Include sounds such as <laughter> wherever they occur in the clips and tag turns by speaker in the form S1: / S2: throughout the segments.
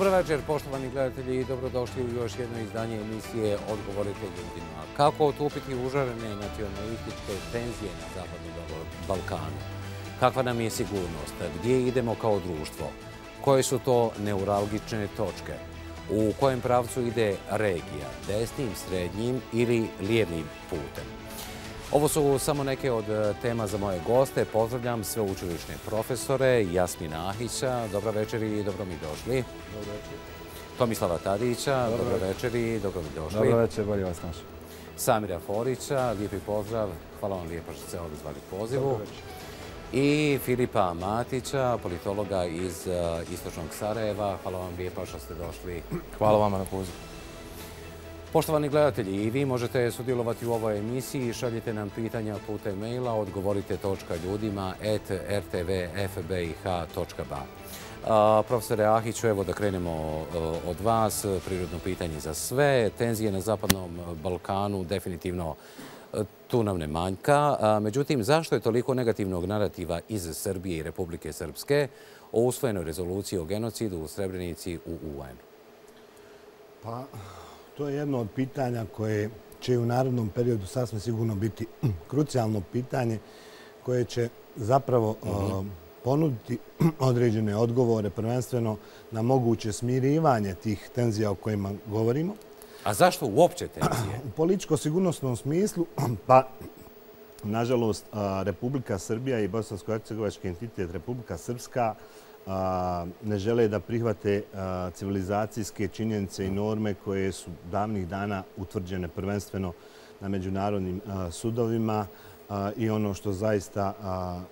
S1: Dobro večer, poštovani gledatelji i dobrodošli u još jedno izdanje emisije Odgovorite ljudima. Kako otupiti užarene nacionalističke tenzije na Zapadnom Balkanu? Kakva nam je sigurnost? Gdje idemo kao društvo? Koje su to neuralgične točke? U kojem pravcu ide regija? Desnim, srednjim ili lijevnim putem? Ovo su samo neke od e, tema za moje goste. Pozdravljam sve učilišne profesore, Jasmina Ahića, dobro večer i dobro mi došli. Dobro večer. Tomislava Tadića, dobro večer i dobro mi došli.
S2: Dobro večer, bolje vas naš.
S1: Samira Forića, lijepi pozdrav, hvala vam lijepo što ste odezvali pozivu. I Filipa Matića, politologa iz e, Istočnog Sarajeva, hvala vam lijepo što ste došli.
S2: Hvala vama na pozivu.
S1: Poštovani gledatelji, i vi možete sudjelovati u ovoj emisiji. Šaljite nam pitanja putem maila odgovorite.ljudima.rtvfbih.ba točka Profesore Ahiću, evo da krenemo e, od vas. Prirodno pitanje za sve. Tenzije na Zapadnom Balkanu definitivno e, tu nam ne manjka. Međutim, zašto je toliko negativnog narativa iz Srbije i Republike Srpske o usvojenoj rezoluciji o genocidu u Srebrenici u UN?
S3: Pa, To je jedno od pitanja koje će u narodnom periodu sasvim sigurno biti <clears throat> krucijalno pitanje koje će zapravo mhm. ponuditi <clears throat> određene odgovore prvenstveno na moguće smirivanje tih tenzija o kojima govorimo.
S1: A zašto uopće tenzije? <clears throat>
S3: U političko-sigurnosnom smislu, pa nažalost Republika Srbija i Bosansko-Hercegovački entitet Republika Srpska ne žele da prihvate civilizacijske činjenice i norme koje su davnih dana utvrđene prvenstveno na međunarodnim sudovima i ono što zaista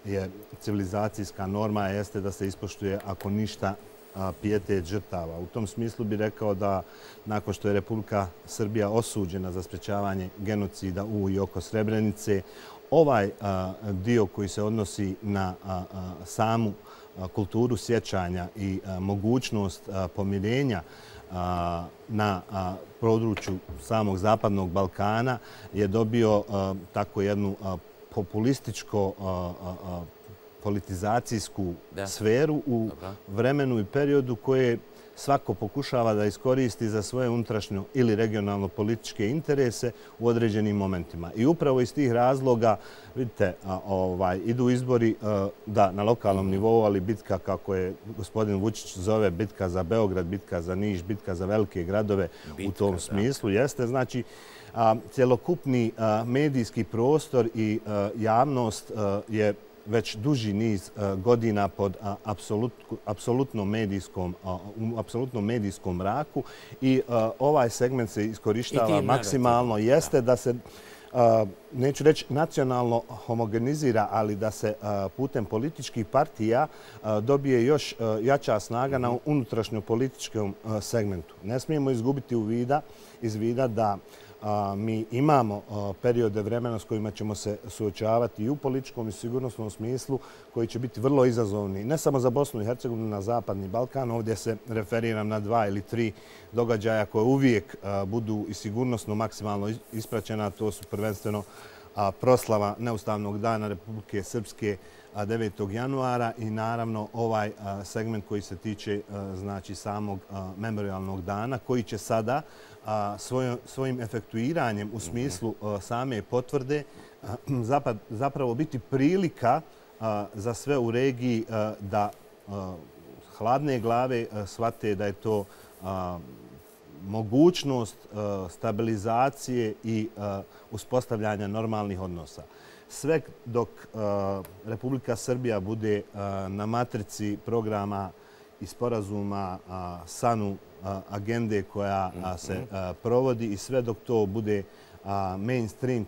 S3: je civilizacijska norma jeste da se ispoštuje ako ništa pijete žrtava. U tom smislu bih rekao da nakon što je Republika Srbija osuđena za sprečavanje genocida u i oko Srebrenice, ovaj dio koji se odnosi na samu kulturu sjećanja i mogućnost pomirenja na području samog Zapadnog Balkana je dobio tako jednu populističko politizacijsku sferu u vremenu i periodu koje svako pokušava da iskoristi za svoje unutrašnjo ili regionalno političke interese u određenim momentima. I upravo iz tih razloga, vidite, ovaj, idu izbori da na lokalnom nivou, ali bitka kako je gospodin Vučić zove, bitka za Beograd, bitka za Niš, bitka za velike gradove u tom smislu, jeste. Znači, cjelokupni medijski prostor i javnost je već duži niz e, godina pod apsolutnom medijskom mraku i e, ovaj segment se iskorištava maksimalno. Jeste da se, e, neću reći nacionalno homogenizira, ali da se putem političkih partija dobije još jača snaga na unutrašnjo političkom segmentu. Ne smijemo izgubiti iz vida da mi imamo periode vremena s kojima ćemo se suočavati i u političkom i sigurnosnom smislu koji će biti vrlo izazovni, ne samo za Bosnu i Hercegovinu, na Zapadni Balkan. Ovdje se referiram na dva ili tri događaja koje uvijek budu i sigurnosno maksimalno ispraćena. To su prvenstveno proslava Neustavnog dana Republike Srpske 9. januara i naravno ovaj segment koji se tiče znači, samog memorialnog dana koji će sada svojim efektuiranjem u smislu same potvrde zapravo biti prilika za sve u regiji da hladne glave shvate da je to mogućnost stabilizacije i uspostavljanja normalnih odnosa. Sve dok Republika Srbija bude na matrici programa i sporazuma SANU agende koja se provodi i sve dok to bude mainstream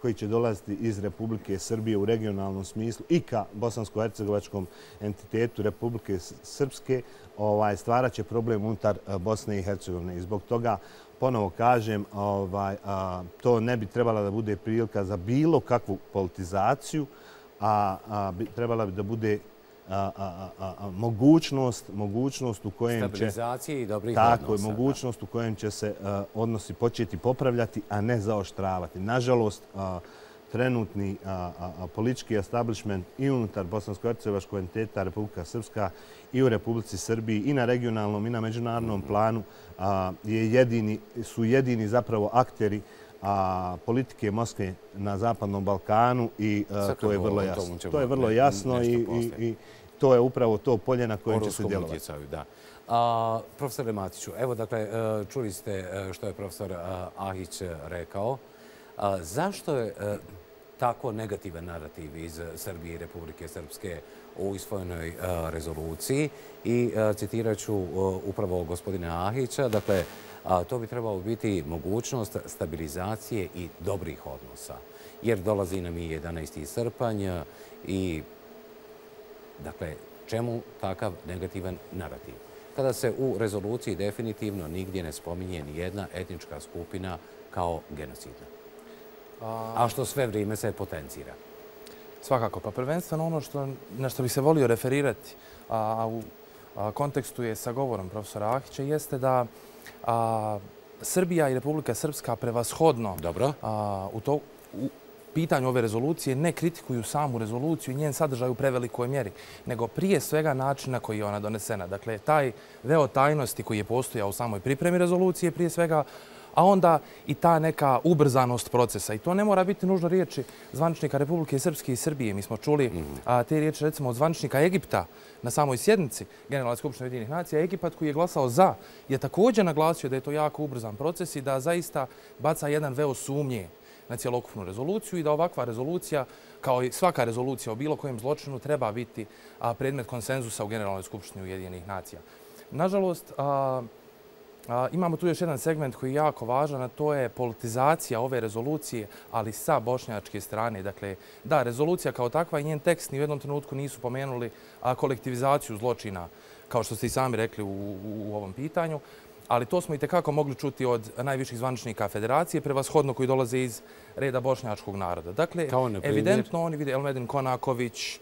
S3: koji će dolaziti iz Republike Srbije u regionalnom smislu i ka bosansko-hercegovačkom entitetu Republike Srpske, ovaj, stvarat će problem unutar Bosne i Hercegovine. I zbog toga, ponovo kažem, ovaj, to ne bi trebala da bude prilika za bilo kakvu politizaciju, a trebala bi da bude mogućnost, mogućnost u kojem će...
S1: Stabilizacije i dobrih
S3: odnosa. Tako je, mogućnost u kojem će se odnosi početi popravljati, a ne zaoštravati. Nažalost, trenutni politički establishment i unutar Bosansko-Hercegovačkog entiteta Republika Srpska i u Republici Srbiji i na regionalnom i na međunarodnom planu su jedini zapravo akteri politike Moskve na Zapadnom Balkanu i to je vrlo jasno. To je vrlo jasno i to je upravo to polje na kojem će se djelovati.
S1: Profesor Matiću, evo dakle, e, čuli ste e, što je profesor e, Ahić rekao. Zašto je tako negativan narativ iz eh, Srbije i Republike Srpske u isvojenoj eh, rezoluciji? I eh, citirat ću upravo gospodina Ahića. Dakle, to bi trebalo biti mogućnost stabilizacije i dobrih odnosa. Jer dolazi nam i 11. srpanj i dakle, čemu takav negativan narativ? Kada se u rezoluciji definitivno nigdje ne spominje ni jedna etnička skupina kao genocidna. A što sve vrijeme se potencira?
S2: Svakako. Pa prvenstveno ono na što bih se volio referirati a u kontekstu je sa govorom profesora Ahića jeste da Srbija i Republika Srpska prevashodno u to pitanju ove rezolucije ne kritikuju samu rezoluciju i njen sadržaj u prevelikoj mjeri, nego prije svega način na koji je ona donesena. Dakle, taj veo tajnosti koji je postojao u samoj pripremi rezolucije prije svega, a onda i ta neka ubrzanost procesa. I to ne mora biti nužno riječi zvančnika Republike Srpske i Srbije. Mi smo čuli te riječi recimo od zvančnika Egipta na samoj sjednici Generalne skupštine Ujedinih nacija. Egipat koji je glasao za je također naglasio da je to jako ubrzan proces i da zaista baca jedan veo sumnje na cijelokupnu rezoluciju i da ovakva rezolucija, kao i svaka rezolucija o bilo kojem zločinu, treba biti predmet konsenzusa u Generalnoj skupštini Ujedinih nacija. Nažalost, imamo tu još jedan segment koji je jako važan, a to je politizacija ove rezolucije, ali sa bošnjačke strane. Dakle, da, rezolucija kao takva i njen tekst ni u jednom trenutku nisu pomenuli kolektivizaciju zločina, kao što ste i sami rekli u ovom pitanju ali to smo i tekako mogli čuti od najviših zvaničnika federacije, prevashodno koji dolaze iz reda bošnjačkog naroda. Dakle, evidentno oni vide Elmedin Konaković,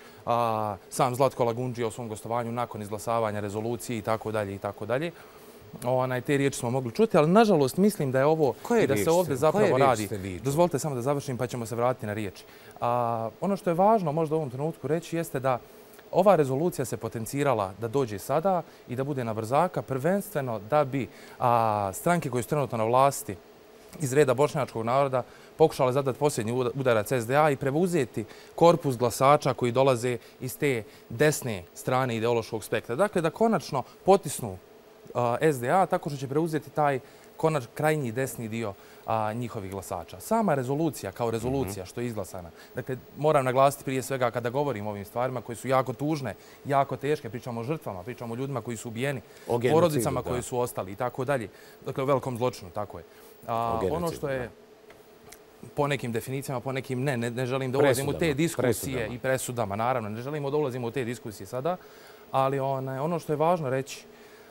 S2: sam Zlatko Lagunđi o svom gostovanju nakon izglasavanja rezolucije i tako dalje i tako dalje. Te riječi smo mogli čuti, ali nažalost mislim da je ovo i da se ovdje zapravo radi. Dozvolite samo da završim pa ćemo se vratiti na riječi. Ono što je važno možda u ovom trenutku reći jeste da ova rezolucija se potencirala da dođe sada i da bude na brzaka, prvenstveno da bi stranke koje su trenutno na vlasti iz reda bošnjačkog naroda pokušale zadati posljednji udarac SDA i preuzeti korpus glasača koji dolaze iz te desne strane ideološkog spektra. Dakle, da konačno potisnu SDA tako što će preuzeti taj konač krajnji desni dio njihovih glasača. Sama rezolucija kao rezolucija mhm. što je izglasana, dakle, moram naglasiti prije svega kada govorim o ovim stvarima koje su jako tužne, jako teške, pričamo o žrtvama, pričamo o ljudima koji su ubijeni, porodicama koji su ostali i tako dalje. Dakle, o velikom zločinu, tako je. Ono što je po nekim definicijama, po nekim ne, ne želim da ulazim u te diskusije i presudama, naravno, ne želimo da ulazimo u te diskusije sada, ali ono što je važno reći,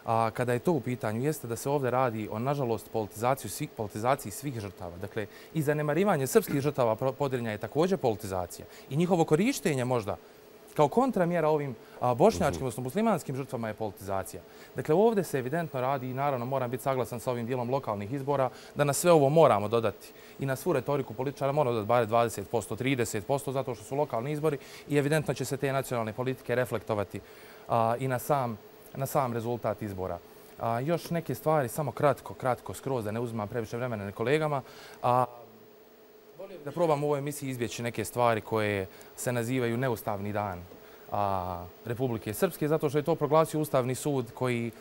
S2: a kada je to u pitanju, jeste da se ovdje radi o, nažalost, politizaciji svih žrtava. Dakle, i zanemarivanje srpskih žrtava podeljenja je također politizacija. I njihovo korištenje možda kao kontramjera ovim bošnjačkim, odnosno muslimanskim žrtvama je politizacija. Dakle, ovdje se evidentno radi i naravno moram biti saglasan sa ovim dijelom lokalnih izbora da na sve ovo moramo dodati i na svu retoriku političara moramo dodati bare 20%, 30% zato što su lokalni izbori i evidentno će se te nacionalne politike reflektovati i na sam na sam rezultat izbora. Još neke stvari, samo kratko, kratko, skroz, da ne uzimam previše vremena na kolegama. Bih da probam u ovoj emisiji izbjeći neke stvari koje se nazivaju neustavni dan Republike Srpske, zato što je to proglasio Ustavni sud koji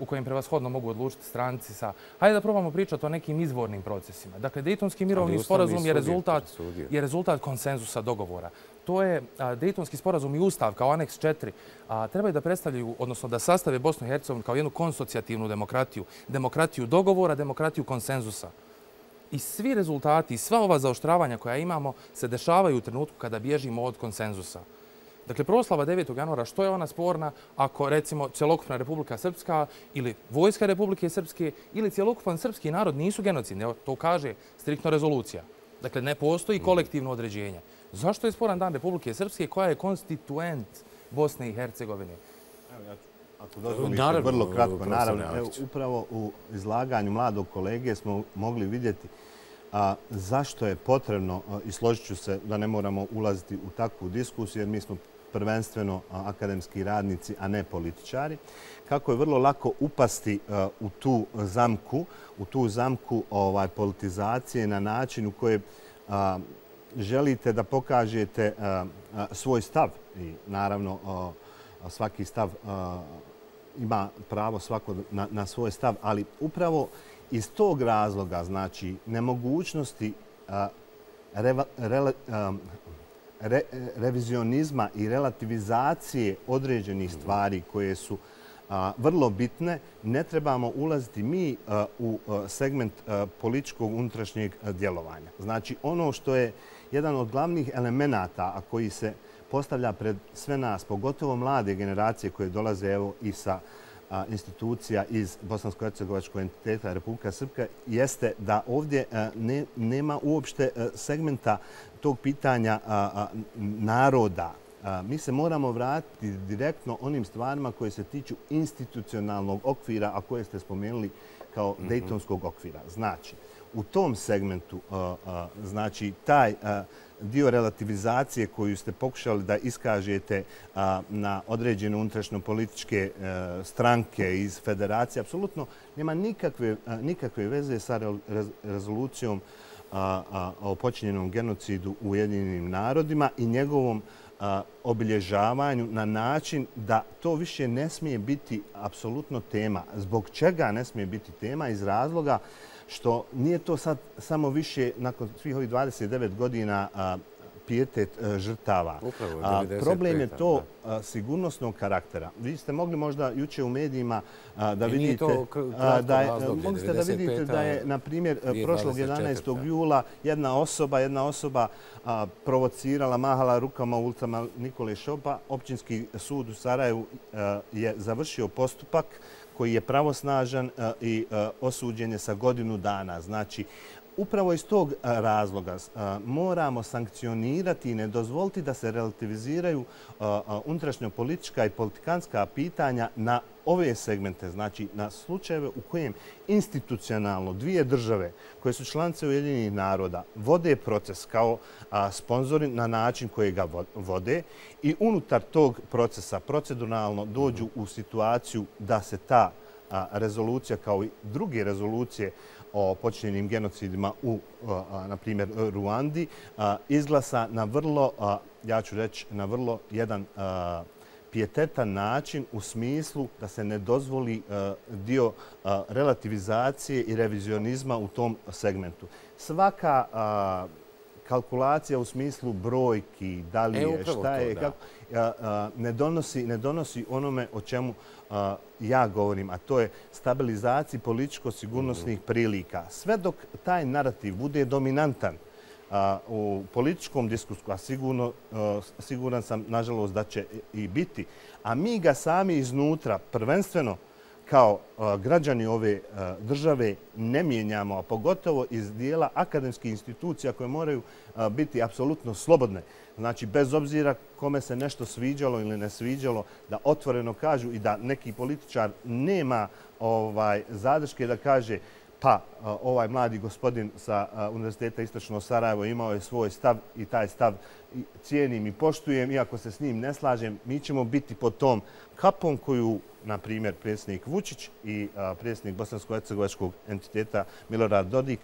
S2: u kojem prevashodno mogu odlučiti stranci sa... Hajde da probamo pričati o nekim izvornim procesima. Dakle, Dejtonski mirovni sporazum je rezultat, je rezultat konsenzusa dogovora to je Dejtonski sporazum i ustav kao aneks 4 trebaju da predstavljaju, odnosno da sastave Bosnu i Hercegovini kao jednu konsocijativnu demokratiju, demokratiju dogovora, demokratiju konsenzusa. I svi rezultati, sva ova zaoštravanja koja imamo se dešavaju u trenutku kada bježimo od konsenzusa. Dakle, proslava 9. januara, što je ona sporna ako, recimo, cjelokupna Republika Srpska ili Vojska Republike Srpske ili cjelokupan srpski narod nisu genocidni? To kaže striktno rezolucija. Dakle, ne postoji kolektivno određenje. Zašto je sporan dan Republike Srpske koja je konstituent Bosne i Hercegovine?
S3: Ako dozvolite, vrlo kratko, naravno. Upravo u izlaganju mladog kolege smo mogli vidjeti zašto je potrebno, i složit ću se da ne moramo ulaziti u takvu diskusiju, jer mi smo prvenstveno akademski radnici, a ne političari, kako je vrlo lako upasti u tu zamku, u tu zamku ovaj, politizacije na način u kojem želite da pokažete svoj stav i naravno svaki stav ima pravo svako na svoj stav, ali upravo iz tog razloga, znači nemogućnosti revizionizma i relativizacije određenih stvari koje su vrlo bitne, ne trebamo ulaziti mi u segment političkog unutrašnjeg djelovanja. Znači, ono što je jedan od glavnih elemenata, a koji se postavlja pred sve nas, pogotovo mlade generacije koje dolaze evo i sa institucija iz Bosansko-Hercegovačkog entiteta Republika Srpka, jeste da ovdje nema uopšte segmenta tog pitanja naroda. Mi se moramo vratiti direktno onim stvarima koje se tiču institucionalnog okvira, a koje ste spomenuli kao mhm. Dejtonskog okvira. Znači, u tom segmentu, znači, taj dio relativizacije koju ste pokušali da iskažete na određene unutrašnjo-političke e, stranke iz federacije, apsolutno nema nikakve nikakve veze sa rezolucijom o počinjenom genocidu u Ujedinjenim narodima i njegovom obilježavanju na način da to više ne smije biti apsolutno tema. Zbog čega ne smije biti tema? Iz razloga što nije to sad samo više nakon svih ovih 29 godina pijetet e, žrtava. Problem je to sigurnosnog karaktera. Vi ste mogli možda juče u medijima da vidite da vidite da je, na primjer, prošlog 11. jula jedna osoba jedna osoba provocirala, mahala rukama u ulicama Nikole Šopa. Općinski sud u Sarajevu je završio postupak koji je pravosnažan e, i e, osuđen je sa godinu dana. Znači, upravo iz tog e, razloga moramo sankcionirati i ne dozvoliti da se relativiziraju unutrašnjo politička i politikanska pitanja na ove segmente, znači na slučajeve u kojem institucionalno dvije države koje su članice Ujedinjenih naroda vode proces kao sponzori na način koji ga vode i unutar tog procesa proceduralno dođu u situaciju da se ta rezolucija kao i druge rezolucije o počinjenim genocidima u, na primjer, Ruandi, izglasa na vrlo, ja ću reći, na vrlo jedan pijetetan način u smislu da se ne dozvoli dio relativizacije i revizionizma u tom segmentu. Svaka kalkulacija u smislu brojki, da li e, je, šta je, kako, ne donosi, ne donosi onome o čemu ja govorim, a to je stabilizaciji političko-sigurnosnih mhm. prilika. Sve dok taj narativ bude dominantan u političkom diskusku, a sigurno, e, siguran sam, nažalost, da će i biti, a mi ga sami iznutra, prvenstveno, kao e, građani ove e, države ne mijenjamo, a pogotovo iz dijela akademskih institucija koje moraju biti apsolutno slobodne. Znači, bez obzira kome se nešto sviđalo ili ne sviđalo, da otvoreno kažu i da neki političar nema ovaj, zadrške da kaže pa ovaj mladi gospodin sa Univerziteta Istočno Sarajevo imao je svoj stav i taj stav cijenim i poštujem, iako se s njim ne slažem, mi ćemo biti pod tom kapom koju, na primjer, predsjednik Vučić i predsjednik Bosansko-Hercegovačkog entiteta Milorad Dodik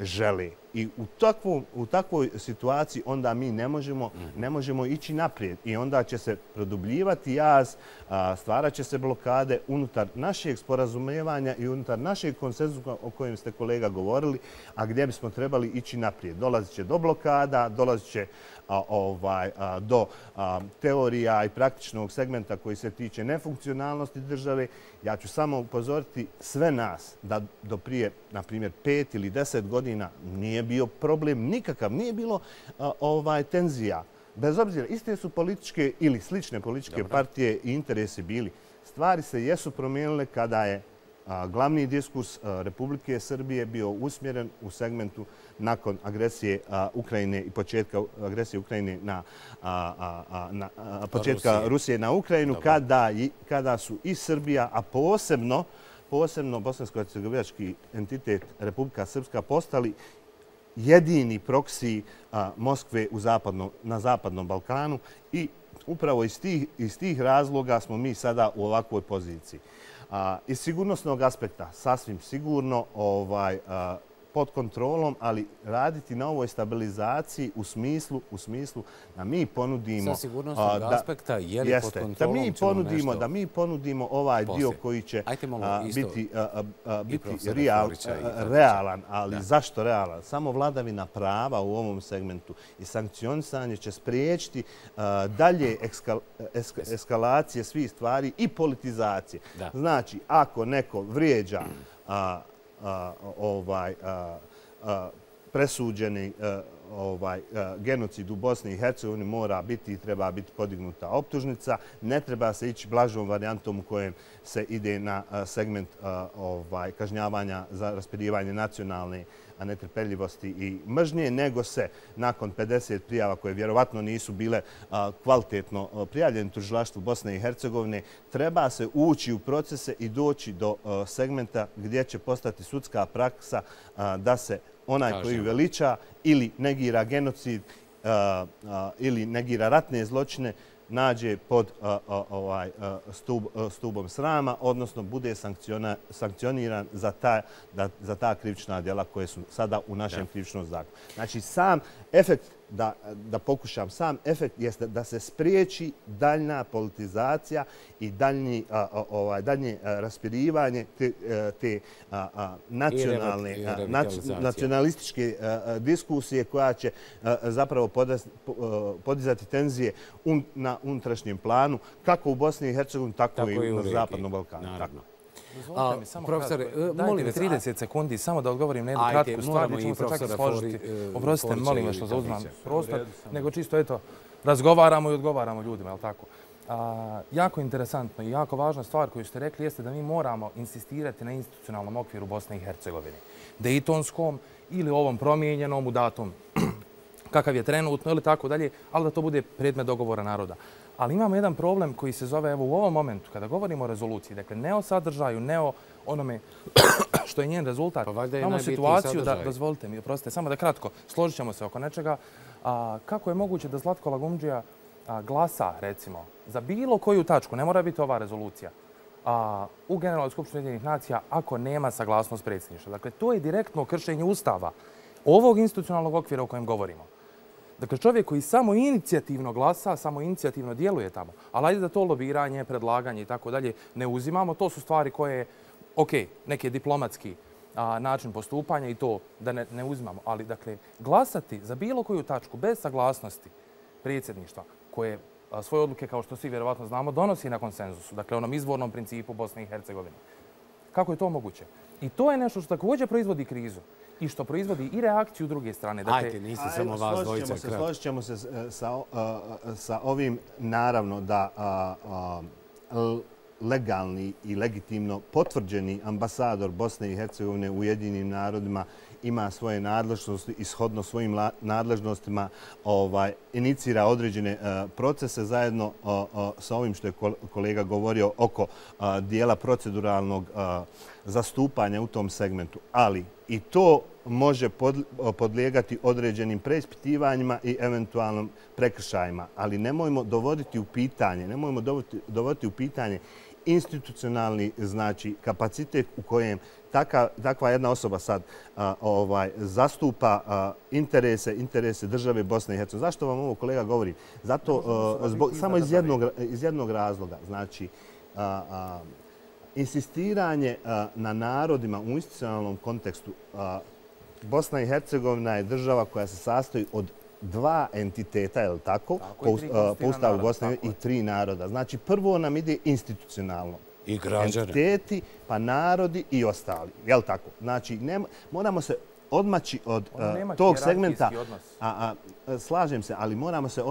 S3: žele. I u, takvom, u takvoj situaciji onda mi ne možemo, ne možemo ići naprijed i onda će se produbljivati jaz, stvarat će se blokade unutar našeg sporazumevanja i unutar našeg konsenzusa o kojem ste kolega govorili, a gdje bismo trebali ići naprijed. Dolazit će do blokada, dolazit će ovaj, do teorija i praktičnog segmenta koji se tiče nefunkcionalnosti države. Ja ću samo upozoriti sve nas da do prije, na primjer, pet ili deset godina nije bio problem nikakav, nije bilo ovaj tenzija. Bez obzira, iste su političke ili slične političke partije i interesi bili. Stvari se jesu promijenile kada je glavni diskurs Republike Srbije bio usmjeren u segmentu nakon agresije Ukrajine i početka agresije Ukrajine na početka Rusije na Ukrajinu, kada su i Srbija, a posebno posebno bosansko-hercegovijački entitet Republika Srpska postali jedini proksi Moskve u zapadno, na Zapadnom Balkanu i upravo iz tih iz tih razloga smo mi sada u ovakvoj poziciji. Iz sigurnosnog aspekta, sasvim sigurno, ovaj, pod kontrolom, ali raditi na ovoj stabilizaciji u smislu u smislu da mi ponudimo...
S1: Sa sigurnosnog aspekta, je li pod kontrolom da mi
S3: ponudimo, Da mi ponudimo ovaj dio koji će biti, biti realan. Ali zašto realan? Samo vladavina prava u ovom segmentu i sankcionisanje će spriječiti dalje eskalacije svih stvari i politizacije. Znači, ako neko vrijeđa ovaj presuđeni e, ovaj e, genocid u Bosni i Hercegovini mora biti i treba biti podignuta optužnica. Ne treba se ići blažom varijantom u kojem se ide na e, segment ovaj kažnjavanja za raspirivanje nacionalne netrpeljivosti i mržnje, nego se nakon 50 prijava koje vjerovatno nisu bile kvalitetno prijavljene tužilaštvu Bosne i Hercegovine, treba se ući u procese i doći do segmenta gdje će postati sudska praksa da se onaj koji veliča ili negira genocid ili negira ratne zločine, nađe pod ovaj, stubom srama, odnosno bude sankcioniran za ta krivična djela koje su sada u našem krivičnom zakonu. Znači, sam efekt da, da pokušam sam efekt jeste da se spriječi daljna politizacija i daljnji, ovaj, daljnje raspirivanje te, e, te nacionalne, nacionalističke diskusije koja će zapravo podizati tenzije na unutrašnjem planu, kako u Bosni i Hercegovini, tako, i na Zapadnom Balkanu. Naravno.
S2: Dozvolite mi samo profesor, molim vas 30 sekundi samo da odgovorim na jednu kratku stvar. Ajde, moramo i složiti. E, Oprostite, molim vas što zauzmam prostor. Nego čisto, eto, razgovaramo i odgovaramo ljudima, je li tako? Jako interesantno i jako važna stvar koju ste rekli jeste da mi moramo insistirati na institucionalnom okviru Bosne i Hercegovine. Dejtonskom ili ovom promijenjenom u datom <clears throat> kakav je trenutno ili tako dalje, ali da to bude predmet dogovora naroda. Ali imamo jedan problem koji se zove evo u ovom momentu, kada govorimo o rezoluciji, dakle ne o sadržaju, ne o onome <clears throat> što je njen rezultat. Pa imamo situaciju da, dozvolite mi, oprostite, samo da kratko, složit ćemo se oko nečega. A, kako je moguće da Zlatko Lagumđija glasa, recimo, za bilo koju tačku, ne mora biti ova rezolucija, a, u Generalnoj skupštini jedinih nacija ako nema saglasnost predsjedništva. Dakle, to je direktno kršenje ustava ovog institucionalnog okvira o kojem govorimo. Dakle, čovjek koji samo inicijativno glasa, samo inicijativno djeluje tamo. Ali ajde da to lobiranje, predlaganje i tako dalje ne uzimamo. To su stvari koje, ok, neki diplomatski a, način postupanja i to da ne, ne uzimamo. Ali, dakle, glasati za bilo koju tačku bez saglasnosti predsjedništva koje a, svoje odluke, kao što svi vjerovatno znamo, donosi na konsenzusu. Dakle, onom izvornom principu Bosne i Hercegovine. Kako je to moguće? I to je nešto što također proizvodi krizu i što proizvodi i reakciju druge strane.
S1: Dakle, Ajde, nisi samo vas dvojica.
S3: Složit ćemo se sa, sa ovim, naravno, da legalni i legitimno potvrđeni ambasador Bosne i Hercegovine u jedinim narodima ima svoje nadležnosti i shodno svojim nadležnostima ovaj, inicira određene e, procese zajedno sa ovim što je kolega govorio oko dijela proceduralnog zastupanja u tom segmentu. Ali i to može podlijegati određenim preispitivanjima i eventualnom prekršajima. Ali nemojmo dovoditi u pitanje, nemojmo dovoditi u pitanje institucionalni znači kapacitet u kojem takva jedna osoba sad ovaj zastupa interese interese države Bosne i Hercegovine. Zašto vam ovo kolega govori? Zato samo iz jednog iz jednog razloga. Znači insistiranje na narodima u institucionalnom kontekstu Bosna i Hercegovina je država koja se sastoji od dva entiteta, je li tako? Po ustavu Bosne i tri naroda. Znači, prvo nam ide institucionalno.
S1: I građane.
S3: Entiteti, pa narodi i ostali. Je li tako? Znači, moramo se odmaći od tog segmenta. Slažem se, ali moramo se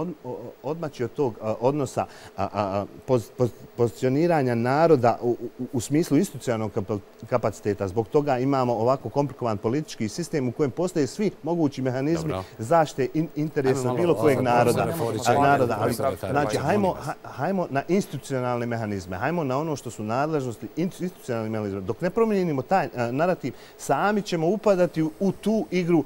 S3: odmaći od tog odnosa pozicioniranja naroda u smislu institucionalnog kapaciteta. Zbog toga imamo ovako komplikovan politički sistem u kojem postoje svi mogući mehanizmi zašte interesa bilo kojeg naroda. Znači, hajmo na institucionalne mehanizme, hajmo na ono što su nadležnosti institucionalne mehanizme. Dok ne promijenimo taj narativ, sami ćemo upadati u u tu igru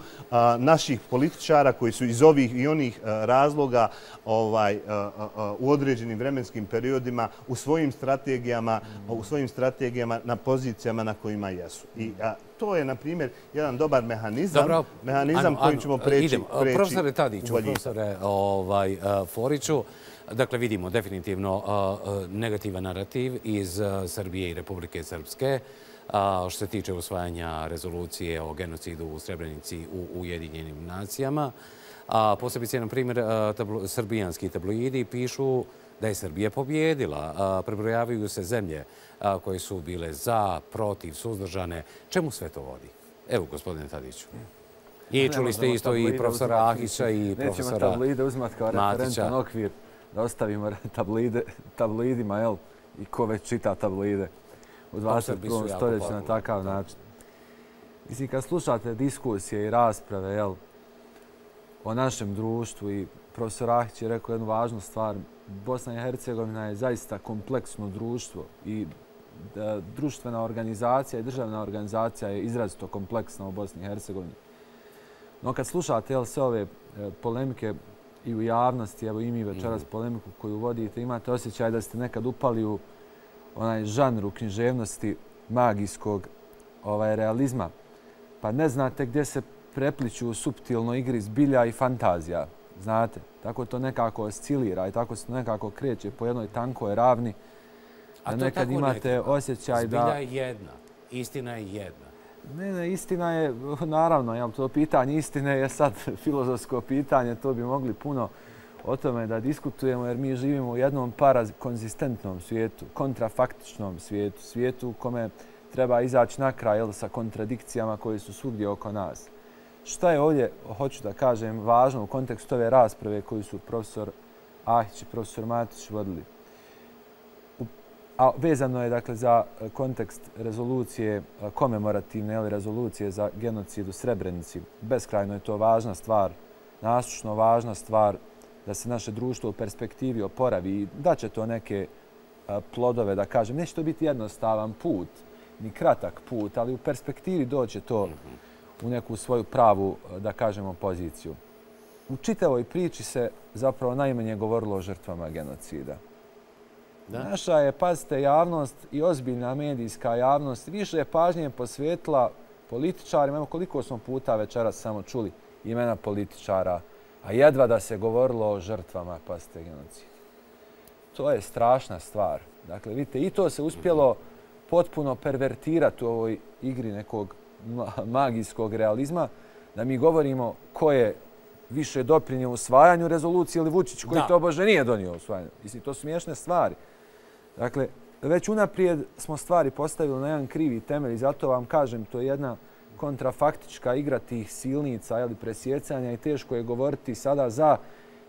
S3: naših političara koji su iz ovih i onih razloga ovaj, u određenim vremenskim periodima u svojim strategijama, u svojim strategijama na pozicijama na kojima jesu. I to je, na primjer, jedan dobar mehanizam, mehanizam kojim ćemo preći
S1: Profesore Tadiću, profesore ovaj, Foriću, Dakle, vidimo definitivno negativan narativ iz Srbije i Republike Srpske što se tiče usvajanja rezolucije o genocidu u Srebrenici u Ujedinjenim nacijama. Posebice, na primjer, srbijanski tabloidi pišu da je Srbija pobjedila. Prebrojavaju se zemlje koje su bile za, protiv, suzdržane. Čemu sve to vodi? Evo, gospodine Tadiću. I čuli ste isto i profesora Ahića i profesora Matića.
S4: Nećemo tabloide uzmati kao referentan okvir da ostavimo <laughs> tabloide, tabloidima, jel? I ko već čita tabloide u 21. stoljeću na takav način. Mislim, kad slušate diskusije i rasprave, jel? O našem društvu i profesor Ahić je rekao jednu važnu stvar. Bosna i Hercegovina je zaista kompleksno društvo i društvena organizacija i državna organizacija je izrazito kompleksna u Bosni i Hercegovini. No kad slušate jel, sve ove e, polemike i u javnosti, evo i mi večeras mhm. polemiku koju vodite, imate osjećaj da ste nekad upali u onaj žanru književnosti magijskog ovaj, realizma, pa ne znate gdje se prepliču subtilno igri zbilja i fantazija. Znate, tako to nekako oscilira i tako se nekako kreće po jednoj tankoj ravni.
S1: A to nekad imate osjećaj da... Zbilja je jedna, istina je jedna.
S4: Ne, ne, istina je, <laughs> naravno, ja, to pitanje istine je sad <laughs> filozofsko pitanje, to bi mogli puno o tome da diskutujemo, jer mi živimo u jednom parakonzistentnom svijetu, kontrafaktičnom svijetu, svijetu u kome treba izaći na kraj jel, sa kontradikcijama koje su svugdje oko nas. Šta je ovdje, hoću da kažem, važno u kontekstu ove rasprave koju su profesor Ahić i profesor Matić vodili? A vezano je dakle za kontekst rezolucije, komemorativne ili rezolucije za genocid u Srebrenici. Beskrajno je to važna stvar, nasučno važna stvar da se naše društvo u perspektivi oporavi i da će to neke plodove, da kažem. Neće to biti jednostavan put, ni kratak put, ali u perspektivi doće to u neku svoju pravu, da kažemo, poziciju. U čitavoj priči se zapravo najmanje govorilo o žrtvama genocida. Naša je, pazite, javnost i ozbiljna medijska javnost više pažnje posvetila političarima. Evo koliko smo puta večeras samo čuli imena političara, a jedva da se govorilo o žrtvama, pazite, genocid. To je strašna stvar. Dakle, vidite, i to se uspjelo potpuno pervertirati u ovoj igri nekog magijskog realizma, da mi govorimo ko je više doprinio usvajanju rezolucije ili Vučić koji to bože nije donio usvajanju. Mislim, to su smiješne stvari. Dakle, već unaprijed smo stvari postavili na jedan krivi temelj i zato vam kažem, to je jedna kontrafaktička igra tih silnica ili presjecanja i teško je govoriti sada za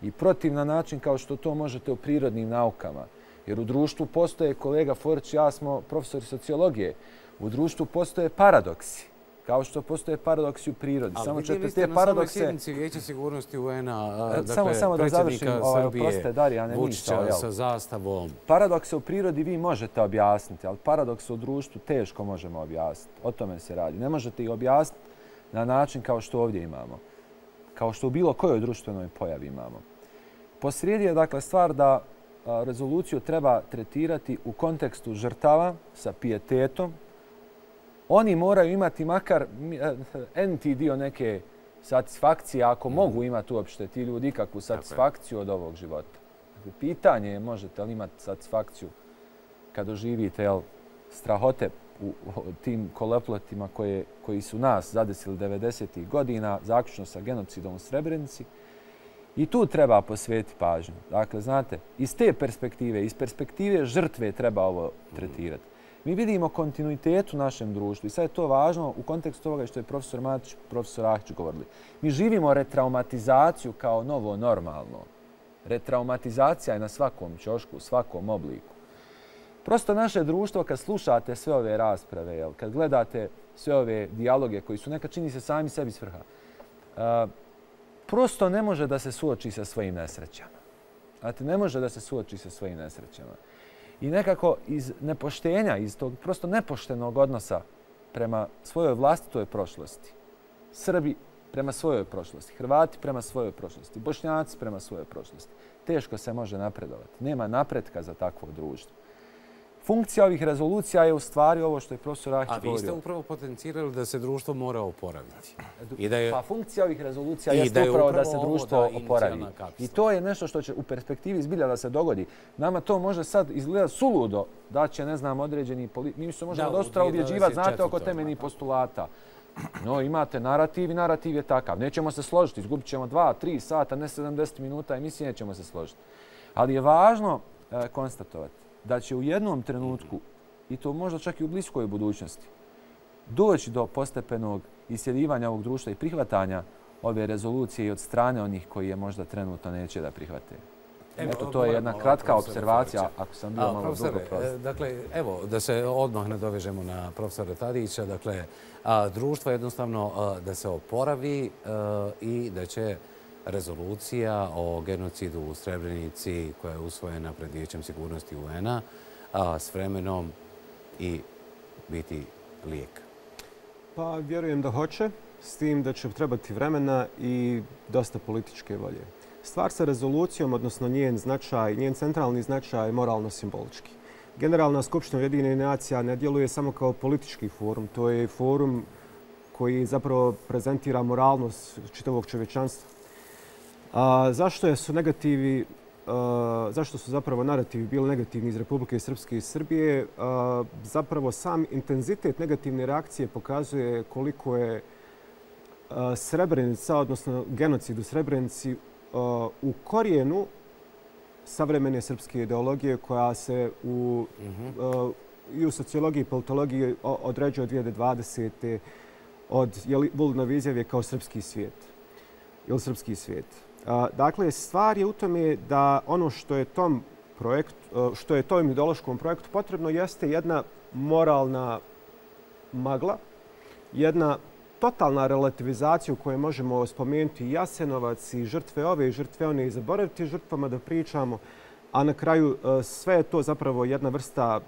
S4: i protiv na način kao što to možete u prirodnim naukama. Jer u društvu postoje, kolega Forć, ja smo profesori sociologije, u društvu postoje paradoksi kao što postoje paradoksi u prirodi.
S1: Ali samo ćete te paradokse... Ali sjednici Vijeća sigurnosti UN-a,
S4: dakle, samo, samo da završim, ovaj, Srbije, Darijane,
S1: Vučića sa zastavom...
S4: Paradokse u prirodi vi možete objasniti, ali paradokse u društvu teško možemo objasniti. O tome se radi. Ne možete ih objasniti na način kao što ovdje imamo. Kao što u bilo kojoj društvenoj pojavi imamo. Posrijedi je dakle stvar da rezoluciju treba tretirati u kontekstu žrtava sa pijetetom, oni moraju imati makar enti dio neke satisfakcije, ako mm. mogu imati uopšte ti ljudi ikakvu satisfakciju od ovog života. Dakle, pitanje je možete li imati satisfakciju kad oživite jel, strahote u, tim kolepletima koje, koji su nas zadesili 90. godina, zaključno sa genocidom u Srebrenici. I tu treba posvetiti pažnju. Dakle, znate, iz te perspektive, iz perspektive žrtve treba ovo tretirati. Mi vidimo kontinuitet u našem društvu i sad je to važno u kontekstu ovoga što je profesor Matić, profesor Ahić govorili. Mi živimo retraumatizaciju kao novo normalno. Retraumatizacija je na svakom čošku, u svakom obliku. Prosto naše društvo, kad slušate sve ove rasprave, jel, kad gledate sve ove dijaloge koji su neka čini se sami sebi svrha, uh, prosto ne može da se suoči sa svojim nesrećama. Znate, ne može da se suoči sa svojim nesrećama i nekako iz nepoštenja, iz tog prosto nepoštenog odnosa prema svojoj vlastitoj prošlosti, Srbi prema svojoj prošlosti, Hrvati prema svojoj prošlosti, Bošnjaci prema svojoj prošlosti. Teško se može napredovati. Nema napretka za takvo društvo funkcija ovih rezolucija je u stvari ovo što je profesor Ahić govorio.
S1: A vi ste upravo potencirali da se društvo mora oporaviti.
S4: I da je, pa funkcija ovih rezolucija je upravo, upravo da se društvo oporavi. I to je nešto što će u perspektivi zbilja da se dogodi. Nama to može sad izgleda suludo da će, ne znam, određeni politički... Mi se možemo da, dosta ubjeđivati, znate, oko temeljnih postulata. No, imate narativ i narativ je takav. Nećemo se složiti, izgubit ćemo dva, tri sata, ne 70 minuta emisije, nećemo se složiti. Ali je važno e, konstatovati da će u jednom trenutku, i to možda čak i u bliskoj budućnosti, doći do postepenog isjedivanja ovog društva i prihvatanja ove rezolucije od strane onih koji je možda trenutno neće da prihvate. Eto, to je jedna kratka observacija, ako sam bio malo dugo prost.
S1: Dakle, evo, da se odmah nadovežemo na profesora Tadića. Dakle, a, društvo jednostavno da se oporavi i da će rezolucija o genocidu u Srebrenici koja je usvojena pred Vijećem sigurnosti UN-a s vremenom i biti lijek?
S5: Pa vjerujem da hoće, s tim da će trebati vremena i dosta političke volje. Stvar sa rezolucijom, odnosno njen značaj, njen centralni značaj je moralno-simbolički. Generalna skupština Ujedinjenih nacija ne djeluje samo kao politički forum, to je forum koji zapravo prezentira moralnost čitavog čovečanstva. A, zašto su negativi zašto su zapravo narativi bili negativni iz Republike Srpske i Srbije? zapravo sam intenzitet negativne reakcije pokazuje koliko je Srebrenica, odnosno genocid u Srebrenici, u korijenu savremene srpske ideologije koja se u, i u sociologiji i politologiji određuje od 2020. od Vulnove izjave kao srpski svijet. Ili srpski svijet. Dakle, stvar je u tome da ono što je tom projektu, što je tom ideološkom projektu potrebno jeste jedna moralna magla, jedna totalna relativizacija u kojoj možemo spomenuti Jasenovac i žrtve ove i žrtve one i zaboraviti žrtvama da pričamo, a na kraju sve je to zapravo jedna vrsta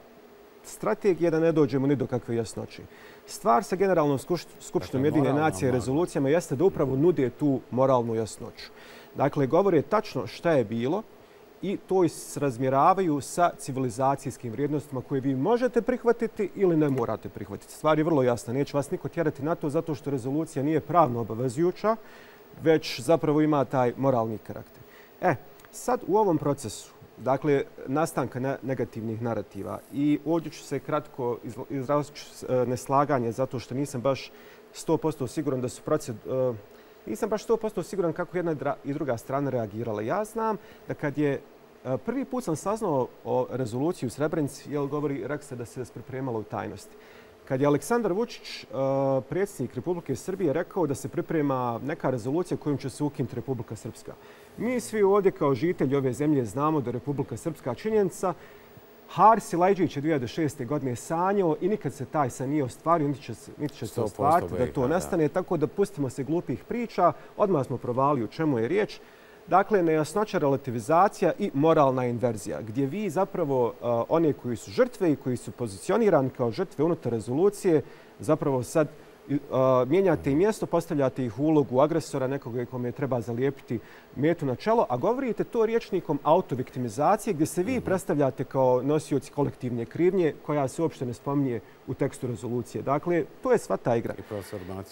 S5: strategije da ne dođemo ni do kakve jasnoće. Stvar sa Generalnom skupštinom Jedine nacije rezolucijama jeste da upravo nude tu moralnu jasnoću. Dakle, govore tačno šta je bilo i to razmjeravaju sa civilizacijskim vrijednostima koje vi možete prihvatiti ili ne morate prihvatiti. Stvar je vrlo jasna. Neće vas niko tjerati na to zato što rezolucija nije pravno obavezujuća, već zapravo ima taj moralni karakter. E, sad u ovom procesu, dakle, nastanka negativnih narativa i ovdje ću se kratko izraziti e, neslaganje zato što nisam baš 100% siguran da su proces, e, nisam baš 100% siguran kako jedna i druga strana reagirala. Ja znam da kad je e, prvi put sam saznao o rezoluciji u Srebrenici, jel govori, rekao se da se pripremalo u tajnosti. Kad je Aleksandar Vučić, e, predsjednik Republike Srbije, rekao da se priprema neka rezolucija kojom će se ukinuti Republika Srpska. Mi svi ovdje kao žitelji ove zemlje znamo da Republika Srpska činjenica Haris Ilajđević je 2006. godine sanjao i nikad se taj san nije ostvario, niti će, niti će se ostvariti da to nastane. Tako da pustimo se glupih priča, odmah smo provali u čemu je riječ. Dakle, nejasnoća relativizacija i moralna inverzija, gdje vi zapravo uh, one koji su žrtve i koji su pozicionirani kao žrtve unutar rezolucije, zapravo sad mijenjate i mjesto, postavljate ih u ulogu agresora, nekoga kome treba zalijepiti metu na čelo, a govorite to riječnikom autoviktimizacije gdje se vi mhm. predstavljate kao nosioci kolektivne krivnje koja se uopšte ne spominje u tekstu rezolucije. Dakle, to je sva ta igra.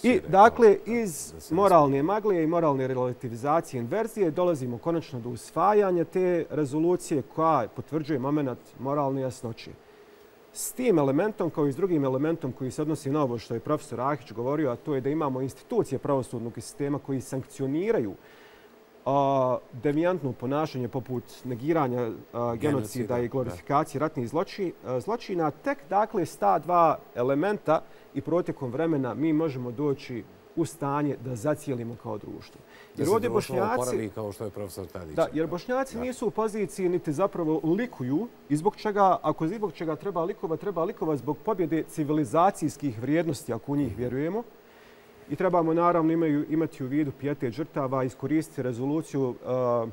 S5: I, dakle, iz moralne magle i moralne relativizacije inverzije dolazimo konačno do usvajanja te rezolucije koja potvrđuje moment moralne jasnoće s tim elementom kao i s drugim elementom koji se odnosi na ovo što je profesor Ahić govorio, a to je da imamo institucije pravosudnog sistema koji sankcioniraju a, devijantno ponašanje poput negiranja a, genocida i glorifikacije ratnih zloči, a, zločina, tek dakle s ta dva elementa i protekom vremena mi možemo doći u stanje da zacijelimo kao društvo.
S1: Jer ovdje bošnjaci... kao što je profesor Tadić.
S5: Da, jer bošnjaci nisu u poziciji niti zapravo likuju i zbog čega, ako zbog čega treba likova, treba likova zbog pobjede civilizacijskih vrijednosti, ako u njih vjerujemo. I trebamo naravno imaju, imati u vidu pijete žrtava, iskoristiti rezoluciju uh,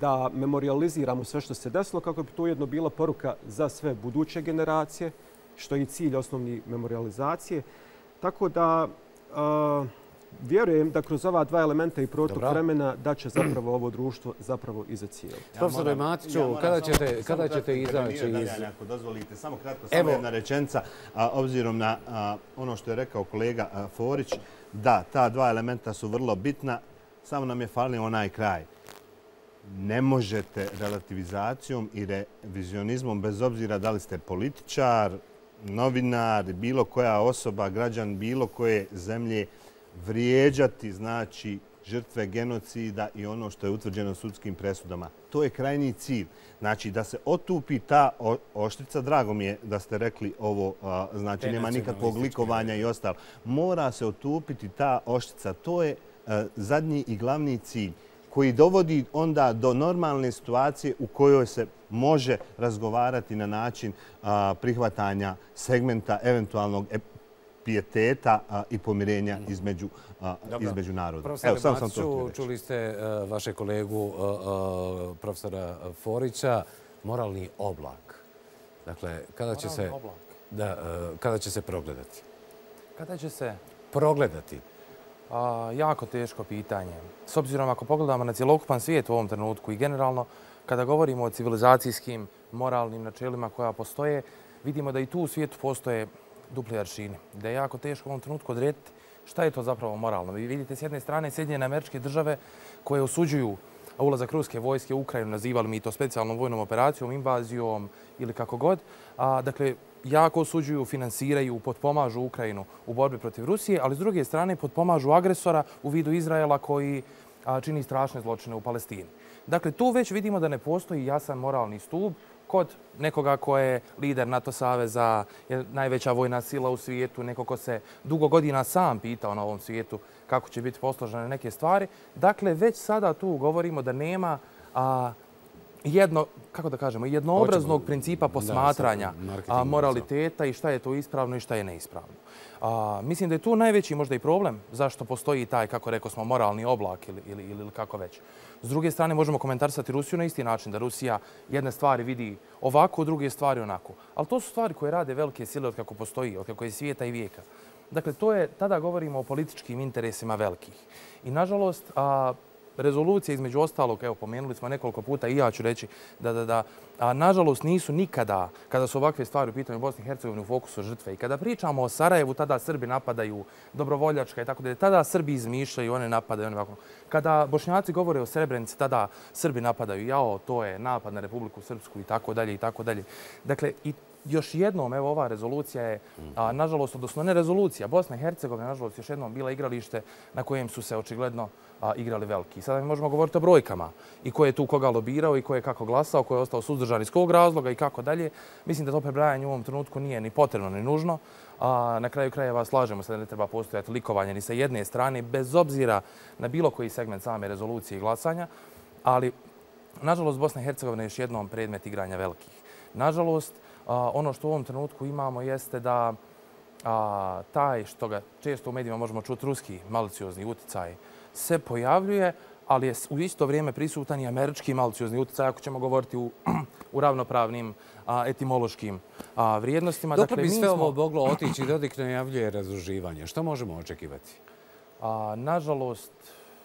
S5: da memorializiramo sve što se desilo, kako bi to jedno bila poruka za sve buduće generacije, što je i cilj osnovni memorializacije. Tako da uh, vjerujem da kroz ova dva elementa i protok vremena da će zapravo ovo društvo zapravo i za cijelo.
S1: Profesor Matiću, kada ćete, kada ćete izaći iz...
S3: Ako dozvolite, samo kratko, samo jedna rečenca, obzirom na ono što je rekao kolega Forić, da, ta dva elementa su vrlo bitna, samo nam je falio onaj kraj. Ne možete relativizacijom i revizionizmom, bez obzira da li ste političar, novinar, bilo koja osoba, građan bilo koje zemlje, vrijeđati znači žrtve genocida i ono što je utvrđeno sudskim presudama. To je krajnji cilj. Znači da se otupi ta oštrica, drago mi je da ste rekli ovo, znači nema nikakvog likovanja i ostalo. Mora se otupiti ta oštrica. To je zadnji i glavni cilj koji dovodi onda do normalne situacije u kojoj se može razgovarati na način prihvatanja segmenta eventualnog pijeteta i pomirenja mm. između naroda.
S1: Profesor Matiću, čuli ste e, vaše kolegu e, e, profesora Forića, moralni oblak. Dakle, kada će se... Da, kada će se progledati?
S2: Kada će se...
S1: Progledati.
S2: Jako teško pitanje. S obzirom ako pogledamo na cjelokupan svijet u ovom trenutku i generalno, kada govorimo o civilizacijskim, moralnim načelima koja postoje, vidimo da i tu u svijetu postoje duple aršine. Da je jako teško u ovom trenutku odrediti šta je to zapravo moralno. Vi vidite s jedne strane Sjedinjene američke države koje osuđuju ulazak ruske vojske u Ukrajinu, nazivali mi to specijalnom vojnom operacijom, invazijom ili kako god. A, dakle, jako osuđuju, finansiraju, potpomažu Ukrajinu u borbi protiv Rusije, ali s druge strane potpomažu agresora u vidu Izraela koji čini strašne zločine u Palestini. Dakle, tu već vidimo da ne postoji jasan moralni stup kod nekoga ko je lider NATO saveza, je najveća vojna sila u svijetu, neko ko se dugo godina sam pitao na ovom svijetu kako će biti posložene neke stvari. Dakle, već sada tu govorimo da nema a, jedno, kako da kažemo, jednoobraznog principa posmatranja moraliteta i šta je to ispravno i šta je neispravno. A, mislim da je tu najveći možda i problem zašto postoji taj, kako rekao smo, moralni oblak ili, ili, ili kako već. S druge strane, možemo komentarsati Rusiju na isti način, da Rusija jedne stvari vidi ovako, druge stvari onako. Ali to su stvari koje rade velike sile od kako postoji, od kako je svijeta i vijeka. Dakle, to je, tada govorimo o političkim interesima velikih. I nažalost, a, rezolucije između ostalog, evo, pomenuli smo nekoliko puta i ja ću reći da, da, da, a, nažalost nisu nikada, kada su ovakve stvari u pitanju Bosni i Hercegovini u fokusu žrtve. I kada pričamo o Sarajevu, tada Srbi napadaju dobrovoljačka i tako da tada Srbi izmišljaju, one napadaju, one ovako. Kada Bošnjaci govore o Srebrenici, tada Srbi napadaju, jao, to je napad na Republiku Srpsku i tako dalje i tako dalje. Dakle, i još jednom, evo, ova rezolucija je, a, nažalost, odnosno ne rezolucija, Bosna i Hercegovina, nažalost, još jednom bila igralište na kojem su se očigledno a, igrali veliki. Sada mi možemo govoriti o brojkama i ko je tu koga lobirao i ko je kako glasao, ko je ostao suzdržan iz kog razloga i kako dalje. Mislim da to prebrajanje u ovom trenutku nije ni potrebno ni nužno. A, na kraju krajeva slažemo se da ne treba postojati likovanje ni sa jedne strane, bez obzira na bilo koji segment same rezolucije i glasanja. Ali, nažalost, Bosna i Hercegovina je još jednom predmet igranja velikih. Nažalost, ono što u ovom trenutku imamo jeste da a, taj što ga često u medijima možemo čuti ruski maliciozni uticaj se pojavljuje, ali je u isto vrijeme prisutan i američki maliciozni uticaj ako ćemo govoriti u, <clears throat> u ravnopravnim a, etimološkim a, vrijednostima.
S1: Dok dakle, bi sve ovo moglo otići, Dodik najavljuje razuživanje. Što možemo očekivati?
S2: A, nažalost,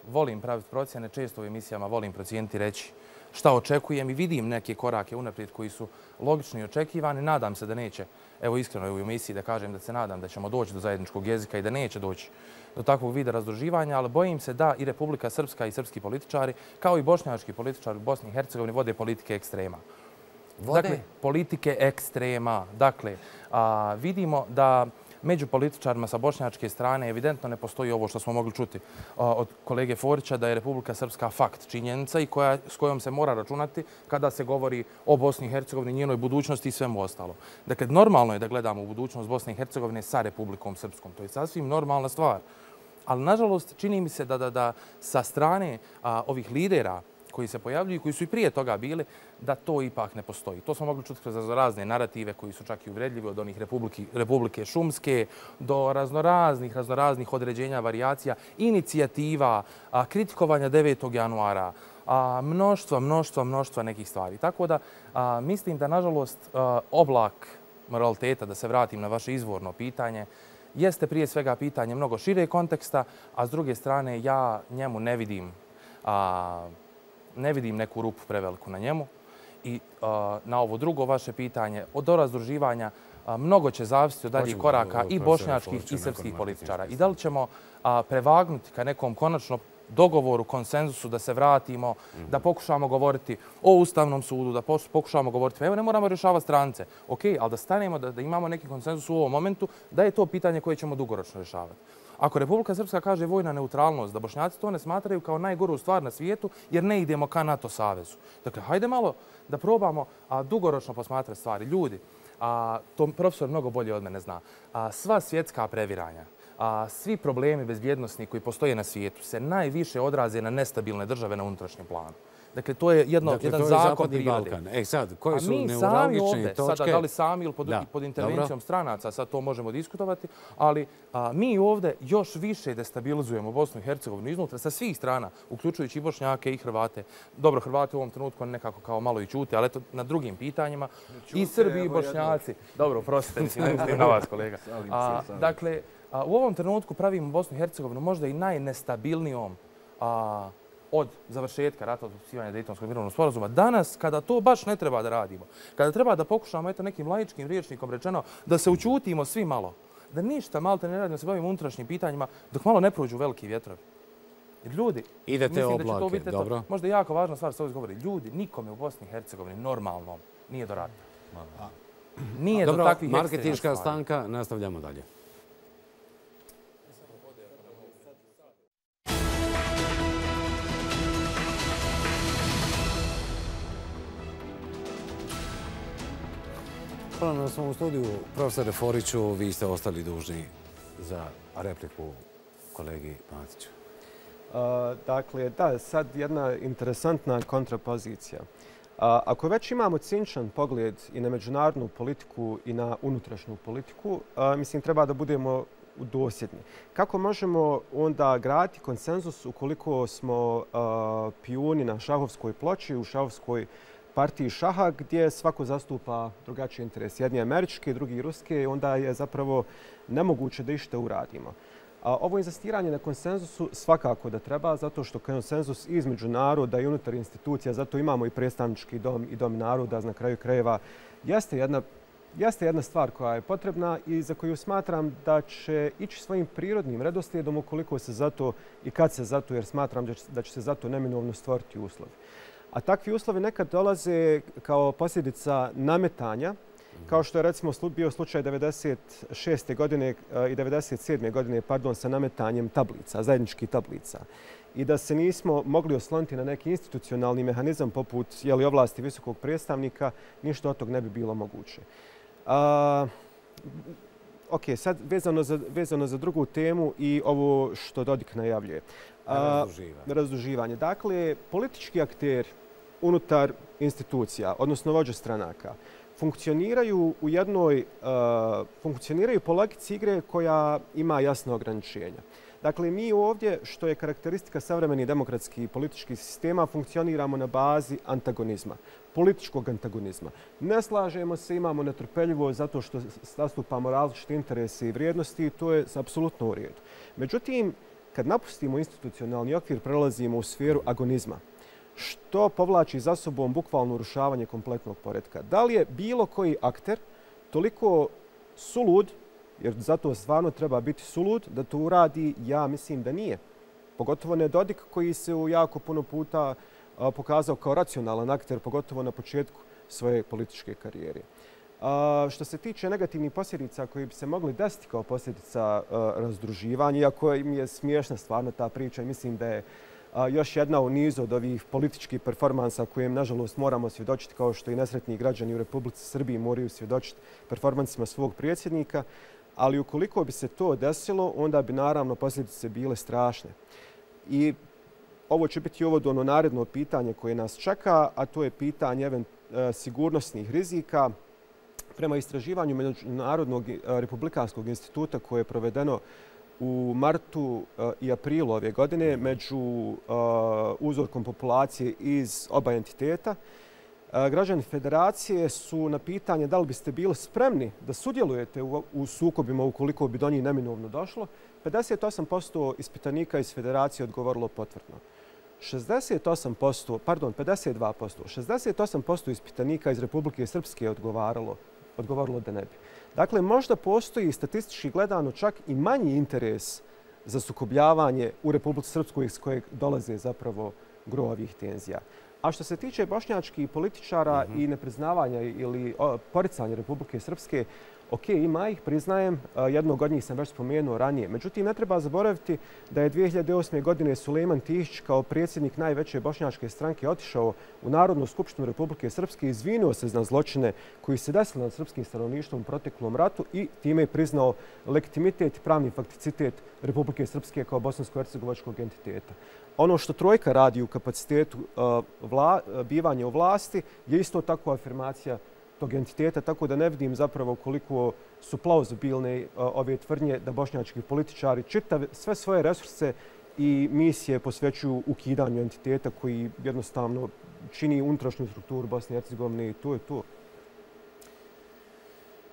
S2: volim praviti procjene, često u emisijama volim procijeniti reći šta očekujem i vidim neke korake unaprijed koji su logični i očekivani. Nadam se da neće, evo iskreno u emisiji da kažem da se nadam da ćemo doći do zajedničkog jezika i da neće doći do takvog vida razdruživanja, ali bojim se da i Republika Srpska i srpski političari, kao i bošnjački političari u Bosni i Hercegovini, vode politike ekstrema.
S1: Vode?
S2: Dakle, politike ekstrema. Dakle, a, vidimo da među političarima sa bošnjačke strane evidentno ne postoji ovo što smo mogli čuti od kolege Forića, da je Republika Srpska fakt, činjenica i koja, s kojom se mora računati kada se govori o Bosni i Hercegovini, njenoj budućnosti i svemu ostalo. Dakle, normalno je da gledamo u budućnost Bosne i Hercegovine sa Republikom Srpskom. To je sasvim normalna stvar. Ali, nažalost, čini mi se da, da, da sa strane a, ovih lidera koji se pojavljuju i koji su i prije toga bili, da to ipak ne postoji. To smo mogli čuti kroz razne narative koji su čak i uvredljivi od onih republike, republike šumske do raznoraznih, raznoraznih određenja, variacija, inicijativa, a, kritikovanja 9. januara, a, mnoštva, mnoštva, mnoštva nekih stvari. Tako da a, mislim da, nažalost, a, oblak moraliteta, da se vratim na vaše izvorno pitanje, jeste prije svega pitanje mnogo šire konteksta, a s druge strane ja njemu ne vidim, ne vidim neku rupu preveliku na njemu. I na ovo drugo vaše pitanje, od razdruživanja, mnogo će zavisiti od daljih koraka i bošnjačkih i srpskih političara. I da li ćemo prevagnuti ka nekom konačno dogovoru, konsenzusu da se vratimo, da pokušamo govoriti o Ustavnom sudu, da pokušamo govoriti, evo ne moramo rješavati strance, ok, ali da stanemo, da imamo neki konsenzus u ovom momentu, da je to pitanje koje ćemo dugoročno rješavati. Ako Republika Srpska kaže vojna neutralnost, da bošnjaci to ne smatraju kao najgoru stvar na svijetu, jer ne idemo ka NATO savezu. Dakle, hajde malo da probamo dugoročno posmatrati stvari. Ljudi, to profesor mnogo bolje od mene zna, sva svjetska previranja, a svi problemi bezbjednostni koji postoje na svijetu se najviše odraze na nestabilne države na unutrašnjem planu. Dakle, to je jedno,
S1: dakle,
S2: jedan
S1: to je
S2: zakon
S1: prirode. Balkan. E sad, koje su
S2: neuralgične
S1: točke? mi sami
S2: ovdje, sada da li sami ili pod, da, pod intervencijom dobro. stranaca, sad to možemo diskutovati, ali a, mi ovdje još više destabilizujemo Bosnu i Hercegovinu iznutra sa svih strana, uključujući i Bošnjake i Hrvate. Dobro, Hrvate u ovom trenutku nekako kao malo i čute, ali eto na drugim pitanjima. Čute, I Srbi i Bošnjaci. Jedno. Dobro, prostite, <laughs> mislim, na vas, kolega. A, dakle, a, u ovom trenutku pravimo Bosnu i Hercegovinu možda i najnestabilnijom a, od završetka rata od potpisivanja Dejtonskog mirovnog sporazuma. Danas, kada to baš ne treba da radimo, kada treba da pokušamo eto, nekim laičkim riječnikom rečeno da se učutimo svi malo, da ništa malo ne radimo, se bavimo unutrašnjim pitanjima, dok malo ne prođu veliki vjetrovi. Ljudi,
S1: Idete
S2: mislim
S1: oblake,
S2: da će to biti
S1: dobro.
S2: Eto, možda jako važna stvar što ovdje govori. Ljudi, nikome u Bosni i Hercegovini normalno nije do rata. Nije
S1: dobro,
S2: do takvih
S1: marketinška stanka, nastavljamo dalje. Hvala na svom studiju. Profesore Foriću, vi ste ostali dužni za repliku kolegi Matiću.
S5: Dakle, da, sad jedna interesantna kontrapozicija. Ako već imamo cinčan pogled i na međunarodnu politiku i na unutrašnju politiku, mislim, treba da budemo dosjedni. Kako možemo onda graditi konsenzus ukoliko smo pijuni na šahovskoj ploči, u šahovskoj partiji šaha gdje svako zastupa drugačiji interes. Jedni američki, drugi ruski, onda je zapravo nemoguće da ište uradimo. A ovo inzistiranje na konsenzusu svakako da treba, zato što konsenzus između naroda i unutar institucija, zato imamo i predstavnički dom i dom naroda na kraju krajeva, jeste jedna Jeste jedna stvar koja je potrebna i za koju smatram da će ići svojim prirodnim redoslijedom ukoliko se zato i kad se zato, jer smatram da će se zato neminovno stvoriti uslovi. A takvi uslovi nekad dolaze kao posljedica nametanja, kao što je recimo bio slučaj 96. godine eh, i 97. godine pardon, sa nametanjem tablica, zajedničkih tablica. I da se nismo mogli osloniti na neki institucionalni mehanizam poput jeli, ovlasti visokog predstavnika, ništa od tog ne bi bilo moguće. A, ok, sad vezano za, vezano za drugu temu i ovo što Dodik najavljuje.
S1: Razduživanje.
S5: Razduživanje. Dakle, politički akteri, unutar institucija, odnosno vođe stranaka, funkcioniraju u jednoj, uh, funkcioniraju po logici igre koja ima jasne ograničenja. Dakle, mi ovdje, što je karakteristika savremenih demokratskih i političkih sistema, funkcioniramo na bazi antagonizma, političkog antagonizma. Ne slažemo se, imamo netrpeljivo zato što zastupamo različite interese i vrijednosti i to je apsolutno u redu. Međutim, kad napustimo institucionalni okvir, prelazimo u sferu agonizma što povlači za sobom bukvalno urušavanje kompletnog poredka. Da li je bilo koji akter toliko sulud, jer zato stvarno treba biti sulud, da to uradi, ja mislim da nije. Pogotovo ne Dodik koji se u jako puno puta pokazao kao racionalan akter, pogotovo na početku svoje političke karijere. Što se tiče negativnih posljedica koji bi se mogli desiti kao posljedica razdruživanja, iako im je smiješna stvarno ta priča, mislim da je još jedna u nizu od ovih političkih performansa kojem, nažalost, moramo svjedočiti kao što i nesretni građani u Republici Srbiji moraju svjedočiti performansima svog predsjednika. Ali ukoliko bi se to desilo, onda bi naravno posljedice bile strašne. I ovo će biti ovo ono naredno pitanje koje nas čeka, a to je pitanje e, sigurnosnih rizika. Prema istraživanju Međunarodnog e, republikanskog instituta koje je provedeno u martu eh, i aprilu ove godine među eh, uzorkom populacije iz oba entiteta Građani federacije su na pitanje da li biste bili spremni da sudjelujete u sukobima ukoliko bi do njih neminovno došlo, 58% ispitanika iz federacije odgovorilo potvrdno. 68%, pardon, 52%, 68% ispitanika iz Republike Srpske odgovaralo, odgovorilo da ne bi. Dakle, možda postoji statistički gledano čak i manji interes za sukobljavanje u Republike Srpskoj iz kojeg dolaze zapravo gro ovih tenzija. A što se tiče bošnjačkih političara i nepriznavanja ili poricanja Republike Srpske, Ok, ima ih, priznajem, jednog od njih sam već spomenuo ranije. Međutim, ne treba zaboraviti da je 2008. godine Suleiman Tihić kao predsjednik najveće bošnjačke stranke otišao u Narodnu skupštinu Republike Srpske i izvinuo se za zločine koji se desili nad srpskim stanovništvom u proteklom ratu i time je priznao legitimitet i pravni fakticitet Republike Srpske kao bosansko-hercegovačkog entiteta. Ono što Trojka radi u kapacitetu bivanja u vlasti je isto tako afirmacija tog entiteta, tako da ne vidim zapravo koliko su plauzibilne e, ove tvrdnje da bošnjački političari čitav sve svoje resurse i misije posvećuju ukidanju entiteta koji jednostavno čini unutrašnju strukturu Bosne i Hercegovine i to je to.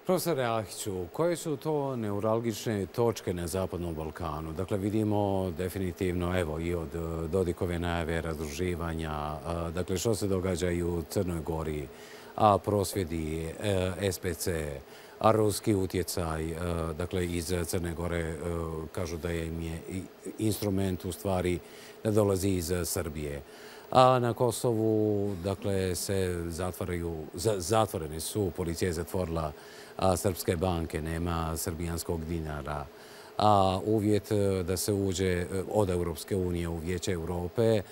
S1: Profesor Ahiću, koje su to neuralgične točke na Zapadnom Balkanu? Dakle, vidimo definitivno, evo, i od e, Dodikove najave razdruživanja, e, dakle, što se događa i u Crnoj Gori, a prosvjedi e, SPC, a ruski utjecaj e, dakle, iz Crne Gore e, kažu da je instrument u stvari da dolazi iz Srbije. A na Kosovu dakle, se zatvaraju, zatvorene su, policija je zatvorila srpske banke, nema srbijanskog dinara. A uvjet e, da se uđe e, od Europske unije u Vijeće Europe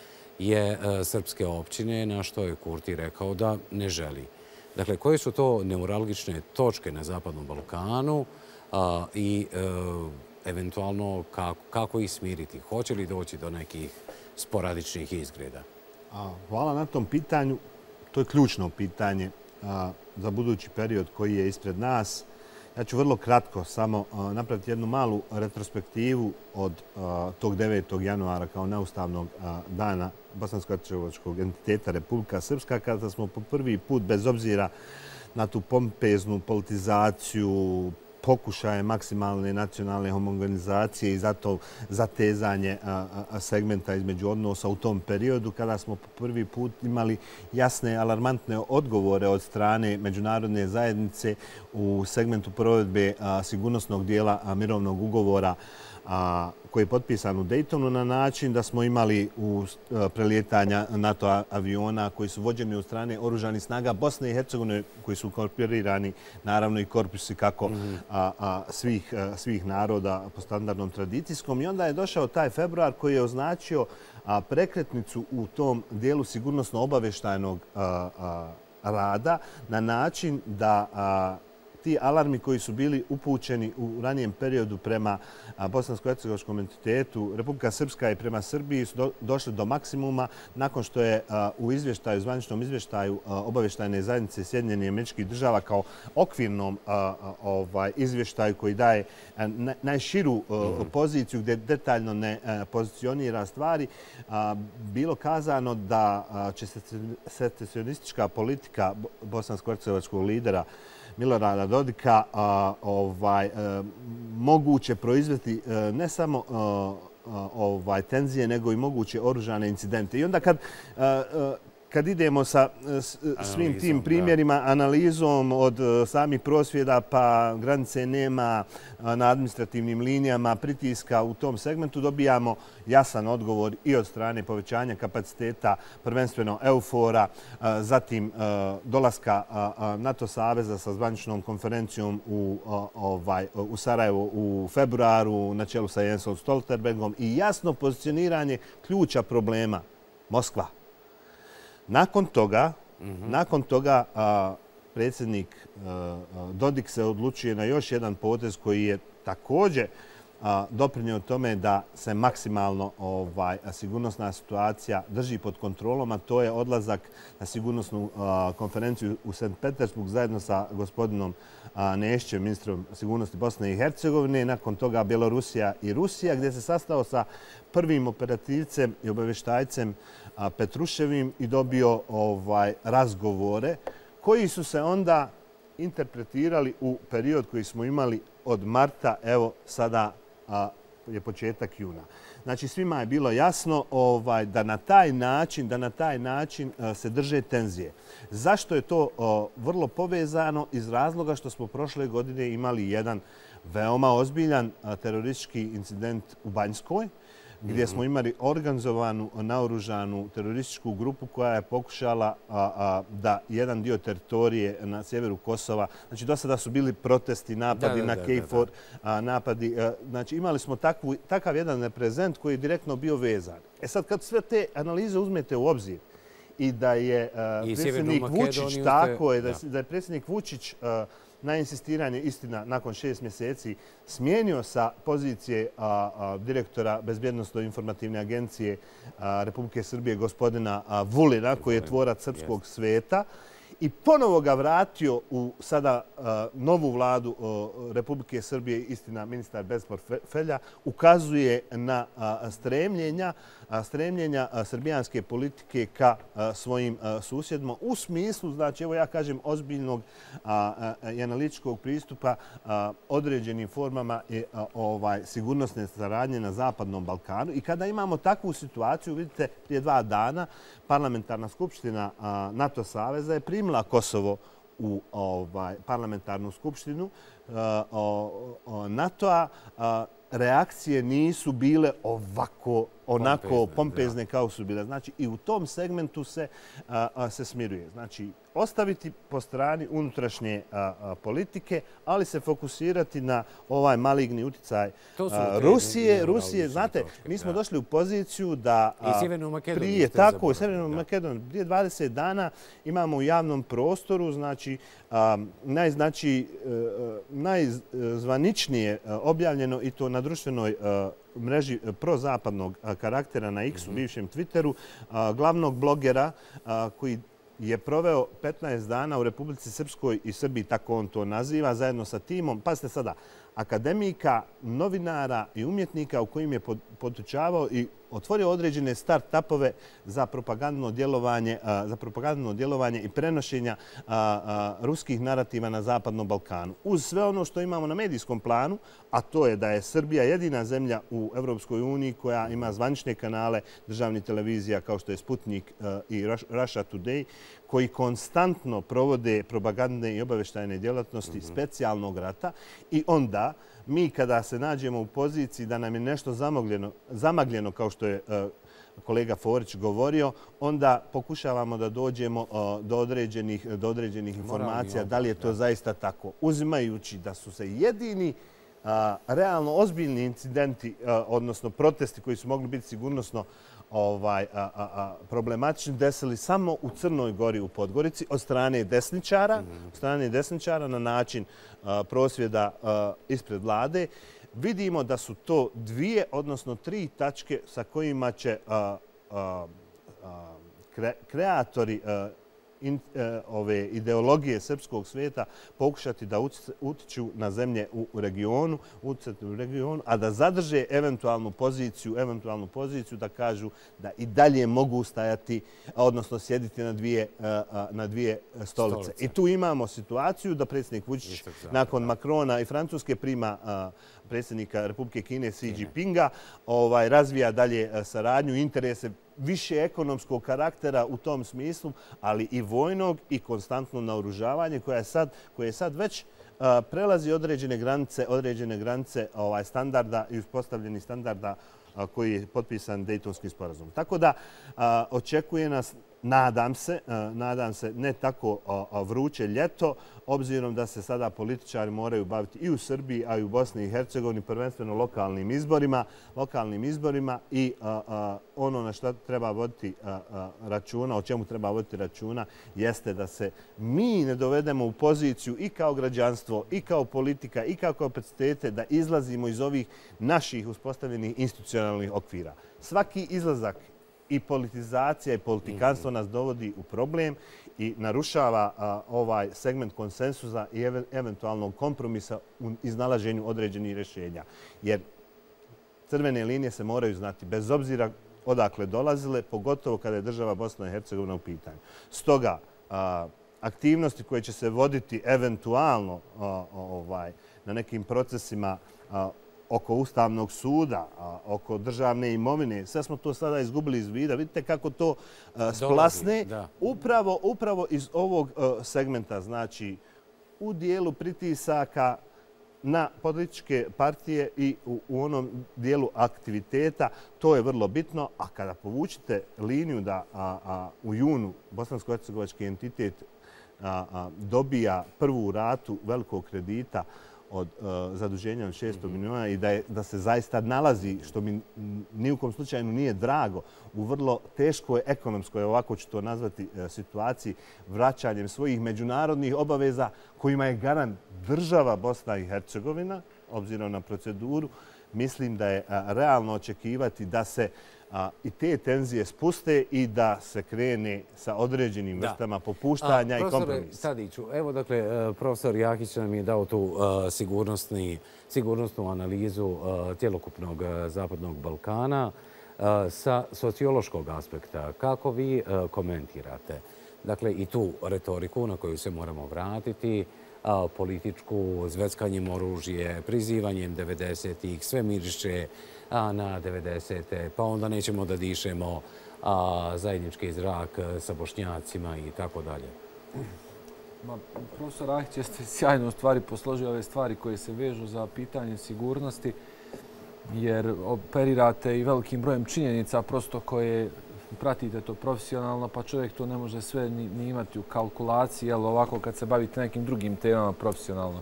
S1: je e, srpske općine, na što je Kurti rekao da ne želi. Dakle, koje su to neuralgične točke na Zapadnom Balkanu e, i e, eventualno kako ih smiriti? Hoće li doći do nekih sporadičnih izgreda?
S3: Hvala na tom pitanju. To je ključno pitanje za budući period koji je ispred nas. Ja ću vrlo kratko samo napraviti jednu malu retrospektivu od tog 9. januara kao neustavnog dana Bosansko-Hercegovačkog entiteta Republika Srpska, kada smo po prvi put, bez obzira na tu pompeznu politizaciju, pokušaje maksimalne nacionalne homogenizacije i zato zatezanje segmenta između odnosa u tom periodu kada smo po prvi put imali jasne alarmantne odgovore od strane međunarodne zajednice u segmentu provedbe sigurnosnog dijela mirovnog ugovora koji je potpisan u Daytonu na način da smo imali u e, prelijetanja NATO aviona koji su vođeni od strane oružanih snaga Bosne i Hercegovine koji su korporirani naravno i korpusi kako mhm. e, svih naroda po standardnom tradicijskom. I onda je došao taj februar koji je označio prekretnicu u tom dijelu sigurnosno-obaveštajnog rada na način da ti alarmi koji su bili upućeni u ranijem periodu prema bosansko-hercegovačkom entitetu, Republika Srpska i prema Srbiji su došli do maksimuma nakon što je u izvještaju, zvaničnom izvještaju obavještajne zajednice Sjedinjenih američkih država kao okvirnom ovaj, izvještaju koji daje najširu poziciju gdje detaljno ne pozicionira stvari, bilo kazano da će secesionistička politika bosansko-hercegovačkog lidera Milorada Dodika ovaj, e, moguće proizvesti e, ne samo e, ovaj, tenzije, nego i moguće oružane incidente. I onda kad kad idemo sa svim tim primjerima, analizom od e, samih prosvjeda pa granice nema na administrativnim linijama, pritiska u tom segmentu, dobijamo jasan odgovor i od strane povećanja kapaciteta, prvenstveno Eufora, zatim dolaska NATO Saveza sa zvaničnom konferencijom u, ovaj, u Sarajevo u februaru na čelu sa Jensom Stolterbergom i jasno pozicioniranje ključa problema Moskva. Nakon toga, nakon toga predsjednik Dodik se odlučuje na još jedan potez koji je također doprinio tome da se maksimalno ovaj, sigurnosna situacija drži pod kontrolom, a to je odlazak na sigurnosnu konferenciju u St. Petersburg zajedno sa gospodinom Nešćem, ministrom sigurnosti Bosne i Hercegovine, nakon toga Bjelorusija i Rusija, gdje se sastao sa prvim operativcem i obaveštajcem Petruševim i dobio ovaj, razgovore koji su se onda interpretirali u period koji smo imali od marta, evo sada je početak juna. Znači, svima je bilo jasno ovaj, da na taj način da na taj način se drže tenzije. Zašto je to vrlo povezano? Iz razloga što smo prošle godine imali jedan veoma ozbiljan teroristički incident u Banjskoj, gdje smo imali organizovanu, naoružanu terorističku grupu koja je pokušala da jedan dio teritorije na sjeveru Kosova, znači do sada su bili protesti, napadi na KFOR, napadi, znači imali smo takav jedan reprezent koji je direktno bio vezan. E sad kad sve te analize uzmete u obzir i da je predsjednik Vučić tako je, da je predsjednik Vučić na insistiranje, istina, nakon šest mjeseci smijenio sa pozicije direktora Bezbjednostno informativne agencije Republike Srbije gospodina Vulina, koji je tvorac srpskog sveta, i ponovo ga vratio u sada novu vladu Republike Srbije, istina, ministar Bezpor Felja, ukazuje na stremljenja stremljenja srbijanske politike ka svojim susjedima u smislu, znači, evo ja kažem, ozbiljnog i analitičkog pristupa određenim formama ovaj, sigurnosne saradnje na Zapadnom Balkanu. I kada imamo takvu situaciju, vidite, prije dva dana parlamentarna skupština NATO Saveza je primila Kosovo u ovaj, parlamentarnu skupštinu NATO-a. Reakcije nisu bile ovako onako pompezne kao su bile. Znači, i u tom segmentu se se smiruje. Znači, ostaviti po strani unutrašnje politike, ali se fokusirati na ovaj maligni uticaj Rusije. Rusije, znate, mi smo došli u poziciju da prije tako, u Sjevernu Makedoniju, prije 20 dana imamo u javnom prostoru, znači, najznači, najzvaničnije objavljeno i to na društvenoj mreži prozapadnog karaktera na X-u, mhm. bivšem Twitteru, glavnog blogera koji je proveo 15 dana u Republici Srpskoj i Srbiji, tako on to naziva, zajedno sa timom. Pazite sada, akademika, novinara i umjetnika u kojim je potučavao i otvorio određene start-upove za propagandno djelovanje, za propagandno djelovanje i prenošenja ruskih narativa na Zapadnom Balkanu. Uz sve ono što imamo na medijskom planu, a to je da je Srbija jedina zemlja u Evropskoj uniji koja ima zvančne kanale državnih televizija kao što je Sputnik i Russia Today, koji konstantno provode propagandne i obaveštajne djelatnosti mhm. specijalnog rata i onda mi kada se nađemo u poziciji da nam je nešto zamagljeno, kao što je e, kolega Forić govorio, onda pokušavamo da dođemo e, do određenih informacija da li je to zaista tako. Uzimajući da su se jedini realno ozbiljni incidenti, e, odnosno protesti koji su mogli biti sigurnosno ovaj, a, a, a, problematični desili samo u Crnoj gori u Podgorici od strane desničara, od strane desničara na način prosvjeda ispred vlade. Vidimo da su to dvije, odnosno tri tačke sa kojima će a a kreatori E, ove ideologije srpskog svijeta pokušati da utiču na zemlje u regionu, uticati u regionu, a da zadrže eventualnu poziciju, eventualnu poziciju da kažu da i dalje mogu stajati, odnosno sjediti na dvije, e, na dvije stolice. I tu imamo situaciju da predsjednik Vučić nakon Makrona i Francuske prima predsjednika Republike Kine Xi Jinpinga, ovaj, razvija dalje e, saradnju, interese više ekonomskog karaktera u tom smislu, ali i vojnog i konstantno naoružavanje koje je sad, koje je sad već prelazi određene granice, određene granice ovaj standarda i uspostavljeni standarda koji je potpisan Dejtonskim sporazumom. Tako da očekuje nas nadam se, e, nadam se ne tako vruće ljeto, obzirom da se sada političari moraju baviti i u Srbiji, a i u Bosni i Hercegovini, prvenstveno lokalnim izborima, lokalnim izborima i ono na što treba voditi računa, o čemu treba voditi računa, jeste da se mi ne dovedemo u poziciju i kao građanstvo, i kao politika, i kao kapacitete da izlazimo iz ovih naših uspostavljenih institucionalnih okvira. Svaki izlazak i politizacija i politikanstvo nas dovodi u problem i narušava ovaj segment konsensusa i eventualnog kompromisa u iznalaženju određenih rješenja. Jer crvene linije se moraju znati bez obzira odakle dolazile, pogotovo kada je država Bosna i Hercegovina u pitanju. Stoga, aktivnosti koje će se voditi eventualno ovaj, na nekim procesima oko Ustavnog suda, oko državne imovine, sve smo to sada izgubili iz vida. Vidite kako to splasne upravo iz ovog segmenta. Znači, u dijelu pritisaka na političke partije i u onom dijelu aktiviteta, to je vrlo bitno. A kada povučite liniju da u junu Bosansko-Hercegovački entitet dobija prvu ratu velikog kredita, od uh, zaduženja od 600 mhm. miliona i da, je, da se zaista nalazi, što mi nijukom slučaju nije drago, u vrlo teškoj ekonomskoj, ovako ću to nazvati, uh, situaciji, vraćanjem svojih međunarodnih obaveza kojima je garant država Bosna i Hercegovina, obzirom na proceduru, mislim da je uh, realno očekivati da se i te tenzije spuste i da se krene sa određenim vrstama popuštanja i kompromisa.
S1: Sadiću, evo dakle, e, profesor Jakić nam je dao tu e, sigurnosnu analizu e, tjelokupnog Zapadnog Balkana sa sociološkog aspekta. Kako vi komentirate? Dakle, i tu retoriku na koju se moramo vratiti, političku, zveckanjem oružje, prizivanjem 90-ih, sve miriše na 90. Pa onda nećemo da dišemo zajednički zrak e, sa bošnjacima i tako dalje.
S4: Profesor Ahić jeste sjajno u stvari posložio ove stvari koje se vežu za pitanje sigurnosti jer operirate i velikim brojem činjenica prosto koje pratite to profesionalno, pa čovjek to ne može sve ni, imati u kalkulaciji, jel, ovako kad se bavite nekim drugim temama profesionalno.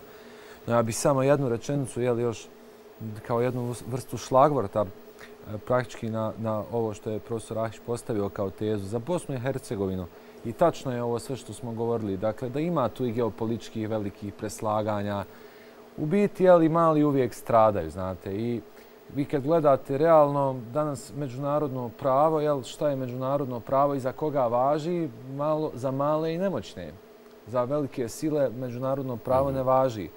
S4: No, ja bih samo jednu rečenicu, jel, još kao jednu vrstu šlagvorta e, praktički na, na ovo što je profesor Ahić postavio kao tezu za Bosnu i Hercegovinu. I tačno je ovo sve što smo govorili. Dakle, da ima tu i geopolitičkih velikih preslaganja. U biti, ali mali uvijek stradaju, znate. I vi kad gledate realno danas međunarodno pravo, jel, šta je međunarodno pravo i za koga važi, malo, za male i nemoćne. Za velike sile međunarodno pravo ne važi.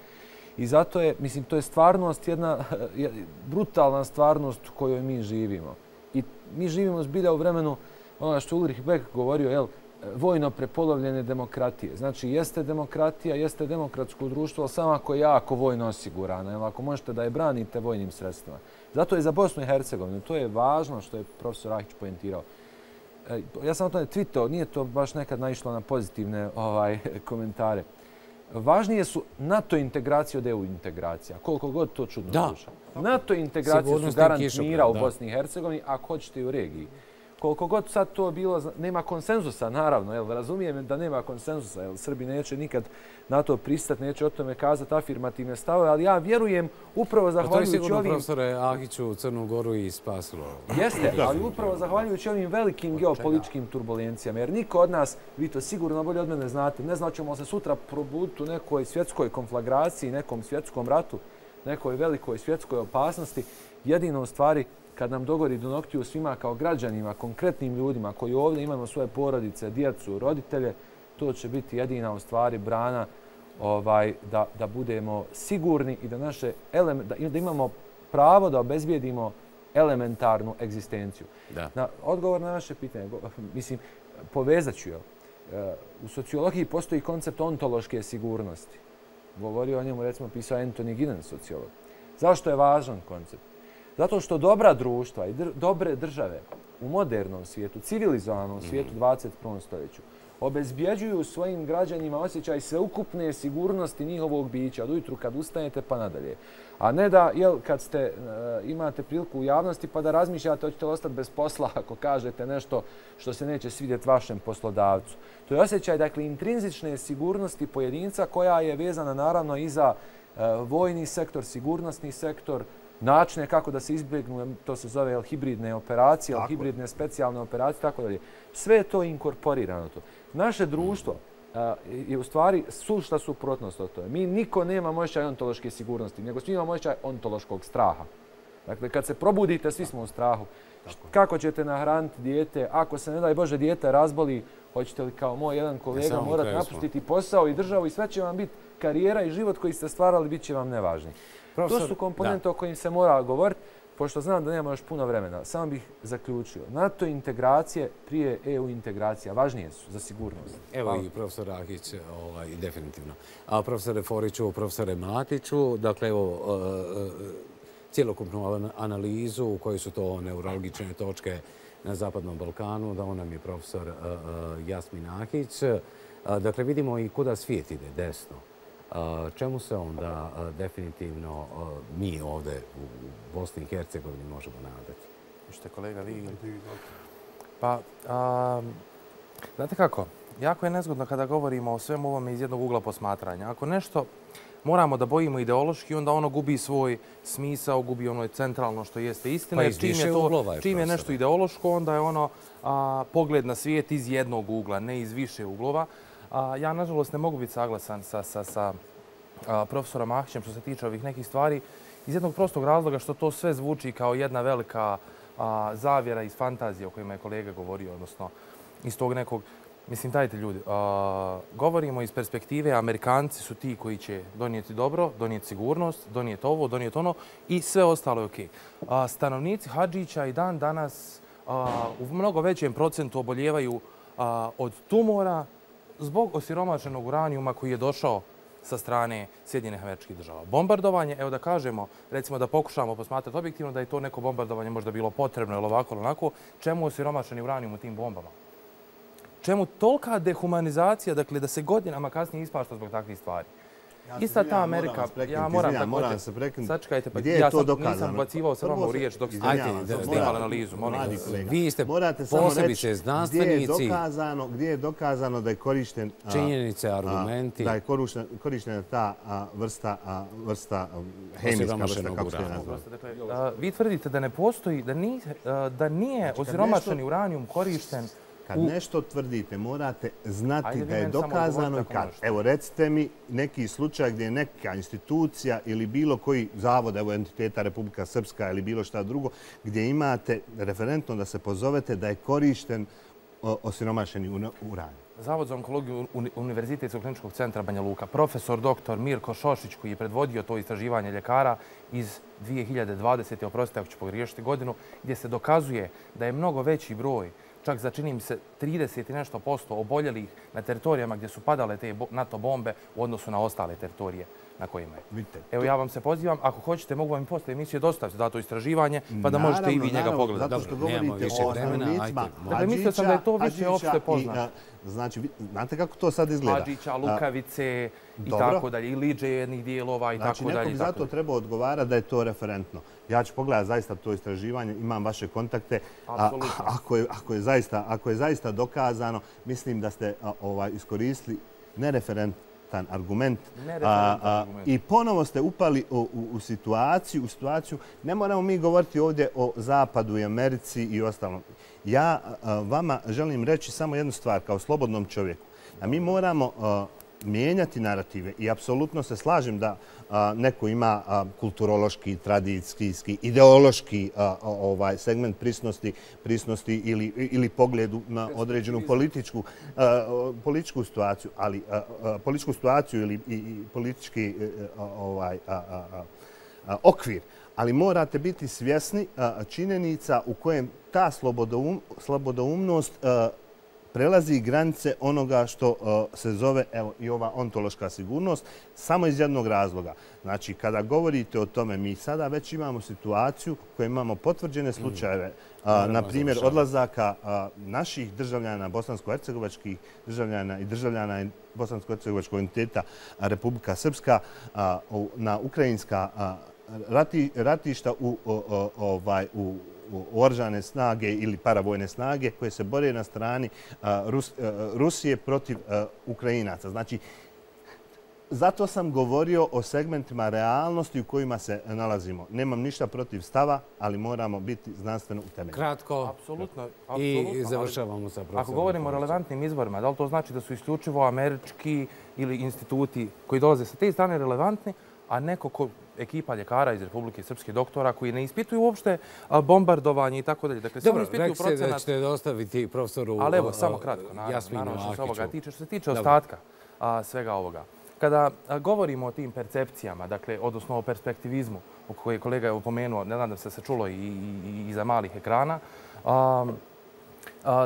S4: I zato je, mislim, to je stvarnost, jedna <laughs> brutalna stvarnost u kojoj mi živimo. I mi živimo zbilja u vremenu, ono što Ulrich Beck govorio, jel, vojno prepolovljene demokratije. Znači, jeste demokratija, jeste demokratsko društvo, ali samo ako je jako vojno osigurano, jel, ako možete da je branite vojnim sredstvima. Zato je za Bosnu i Hercegovinu, to je važno što je profesor Ahić pojentirao. E, ja sam o tome tweetao, nije to baš nekad naišlo na pozitivne ovaj <laughs> komentare. Važnije su NATO integracija od EU integracija. Koliko god to čudno da. NATO integracija su garant mira u Bosni i Hercegovini, ako hoćete i u regiji koliko god sad to bilo, nema konsenzusa, naravno, jel, razumijem da nema konsenzusa, jel, Srbi neće nikad na to pristati, neće o tome kazati afirmativne stave, ali ja vjerujem upravo zahvaljujući ovim... To je sigurno,
S1: profesore, Ahiću u Crnu Goru i spasilo.
S4: Jeste, ali upravo zahvaljujući ovim velikim geopolitičkim turbulencijama, jer niko od nas, vi to sigurno bolje od mene znate, ne znaćemo se sutra probuditi u nekoj svjetskoj konflagraciji, nekom svjetskom ratu, nekoj velikoj svjetskoj opasnosti, jedino u stvari kad nam dogori do noktiju svima kao građanima, konkretnim ljudima koji ovdje imamo svoje porodice, djecu, roditelje, to će biti jedina u stvari brana ovaj, da, da budemo sigurni i da, naše element, da, da imamo pravo da obezbijedimo elementarnu egzistenciju. Da. Na, odgovor na naše pitanje, <laughs> mislim, povezat ću joj. E, u sociologiji postoji koncept ontološke sigurnosti. Govorio o njemu, recimo, pisao Anthony Giddens, sociolog. Zašto je važan koncept? Zato što dobra društva i dobre države u modernom svijetu, civilizovanom svijetu 21. stoljeću, obezbjeđuju svojim građanima osjećaj sveukupne sigurnosti njihovog bića od ujutru kad ustanete pa nadalje. A ne da jel, kad ste, e, imate priliku u javnosti pa da razmišljate hoćete li ostati bez posla <laughs> ako kažete nešto što se neće svidjeti vašem poslodavcu. To je osjećaj dakle, intrinzične sigurnosti pojedinca koja je vezana naravno i za e, vojni sektor, sigurnosni sektor, načine kako da se izbjegnu, to se zove jel, hibridne operacije, jel, hibridne specijalne operacije, tako dalje. Sve je to inkorporirano. To. Naše društvo je u stvari sušta suprotnost od toga. Mi niko nema osjećaj ontološke sigurnosti, nego svi imamo osjećaj ontološkog straha. Dakle, kad se probudite, svi smo u strahu. Kako ćete nahraniti dijete? Ako se, ne daj Bože, dijete razboli, hoćete li kao moj jedan kolega morati napustiti posao i državu i sve će vam biti karijera i život koji ste stvarali, bit će vam nevažni. To su komponente o kojim se mora govoriti pošto znam da nema još puno vremena, samo bih zaključio. NATO integracije prije EU integracija važnije su za sigurnost.
S1: Evo i profesor Rahić, ovaj, definitivno. A profesore Foriću, profesore Matiću, dakle, evo, e, e, cijelokupnu analizu u kojoj su to neurologične točke na Zapadnom Balkanu, da on nam je profesor e, Jasmin Ahić. Dakle, vidimo i kuda svijet ide, desno. Čemu se onda definitivno mi ovde u Bosni i Hercegovini možemo nadati?
S2: Je kolega vi? Pa, znate kako, jako je nezgodno kada govorimo o svemu ovome iz jednog ugla posmatranja. Ako nešto moramo da bojimo ideološki, onda ono gubi svoj smisao, gubi ono centralno što jeste istina.
S1: Pa iz više uglova je
S2: Čim je nešto ideološko, onda je ono pogled na svijet iz jednog ugla, ne iz više uglova. Ja, nažalost, ne mogu biti saglasan sa, sa, sa profesorom Ahćem što se tiče ovih nekih stvari iz jednog prostog razloga što to sve zvuči kao jedna velika a, zavjera iz fantazije o kojima je kolega govorio, odnosno iz tog nekog... Mislim, dajte ljudi, a, govorimo iz perspektive, Amerikanci su ti koji će donijeti dobro, donijeti sigurnost, donijeti ovo, donijeti ono i sve ostalo je okej. Okay. Stanovnici Hadžića i dan danas a, u mnogo većem procentu oboljevaju a, od tumora, zbog osiromašenog uranijuma koji je došao sa strane Sjedinjenih američkih država. Bombardovanje, evo da kažemo, recimo da pokušamo posmatrati objektivno da je to neko bombardovanje možda bilo potrebno ili ovako ili onako, čemu osiromašeni uranijum u tim bombama? Čemu tolika dehumanizacija, dakle da se godinama kasnije ispašta zbog takvih stvari? Ista ta Amerika,
S3: ja moram da moram se prekinuti.
S2: Sačekajte, pa ja sam, nisam bacivao se vama u riječ dok ste snimali analizu.
S1: Vi ste posebice znanstvenici.
S3: Gdje je dokazano da je korišten...
S1: Činjenice, argumenti.
S3: Da je korištena ta vrsta, vrsta hemijska vrsta, kako ste
S2: nazvali. Vi tvrdite da ne postoji, da nije znači, osiromašeni uranijum korišten
S3: Kad nešto tvrdite, morate znati da je dokazano i kad. Evo, recite mi neki slučaj gdje je neka institucija ili bilo koji zavod, evo, entiteta Republika Srpska ili bilo šta drugo, gdje imate referentno da se pozovete da je korišten osiromašeni uranij.
S2: Zavod za onkologiju Univerzitetskog kliničkog centra Banja Luka, profesor dr. Mirko Šošić, koji je predvodio to istraživanje ljekara iz 2020. oprostite ako ću pogriješiti godinu, gdje se dokazuje da je mnogo veći broj čak za čini mi se 30 i nešto posto oboljelih na teritorijama gdje su padale te NATO bombe u odnosu na ostale teritorije na kojima je.
S3: Vidite,
S2: Evo ja vam se pozivam, ako hoćete mogu vam i posle emisije dostaviti za to istraživanje, pa da možete i vi njega pogledati.
S3: Zato što govorite o stanovnicima
S2: Dakle, mislio sam da je to više opšte poznato.
S3: Znači, znate kako to sad izgleda?
S2: Hadžića, Lukavice i tako dalje, i liđe jednih dijelova i
S3: znači,
S2: tako dalje.
S3: Znači, nekom zato treba odgovarati da je to referentno. Ja ću pogledati zaista to istraživanje, imam vaše kontakte. Ako je, ako je, zaista, ako je zaista dokazano, mislim da ste ovaj, iskoristili nereferentan argument. I ponovo ste upali u situaciju, u situaciju, ne moramo mi govoriti ovdje o Zapadu i Americi i ostalom. Ja vama želim reći samo jednu stvar, kao slobodnom čovjeku. A mi moramo mijenjati narative. I apsolutno se slažem da neko ima kulturološki, tradicijski, ideološki ovaj segment prisnosti, prisnosti ili, ili pogledu na određenu političku, političku situaciju, ali političku situaciju ili i, politički e, e, ovaj, okvir. Ali morate biti svjesni činjenica u kojem ta slobodoum, slobodoumnost prelazi granice onoga što se zove evo, i ova ontološka sigurnost, samo iz jednog razloga. Znači, kada govorite o tome, mi sada već imamo situaciju koje imamo potvrđene mm. slučajeve, na primjer, odlazaka naših državljana, bosansko-hercegovačkih državljana i državljana bosansko-hercegovačkog uniteta Republika Srpska na ukrajinska ratišta u, ovaj, u oržane snage ili paravojne snage koje se bore na strani Rusije protiv Ukrajinaca. Znači, zato sam govorio o segmentima realnosti u kojima se nalazimo. Nemam ništa protiv stava, ali moramo biti znanstveno utemeljeni.
S1: Kratko
S2: apsolutno,
S1: i završavamo sa profesorom.
S2: Ako govorimo o relevantnim izborima, da li to znači da su isključivo američki ili instituti koji dolaze sa te strane relevantni, a neko ko ekipa ljekara iz Republike Srpske doktora koji ne ispituju uopšte bombardovanje i tako dalje.
S1: Dakle, Dobro, rekli se da ćete dostaviti profesoru
S2: Ali evo, samo kratko, naravno, što se ovoga tiče. Što se tiče ostatka svega ovoga. Kada govorimo o tim percepcijama, dakle, odnosno o perspektivizmu, o koje kolega je upomenuo, ne znam da se se čulo i iza malih ekrana,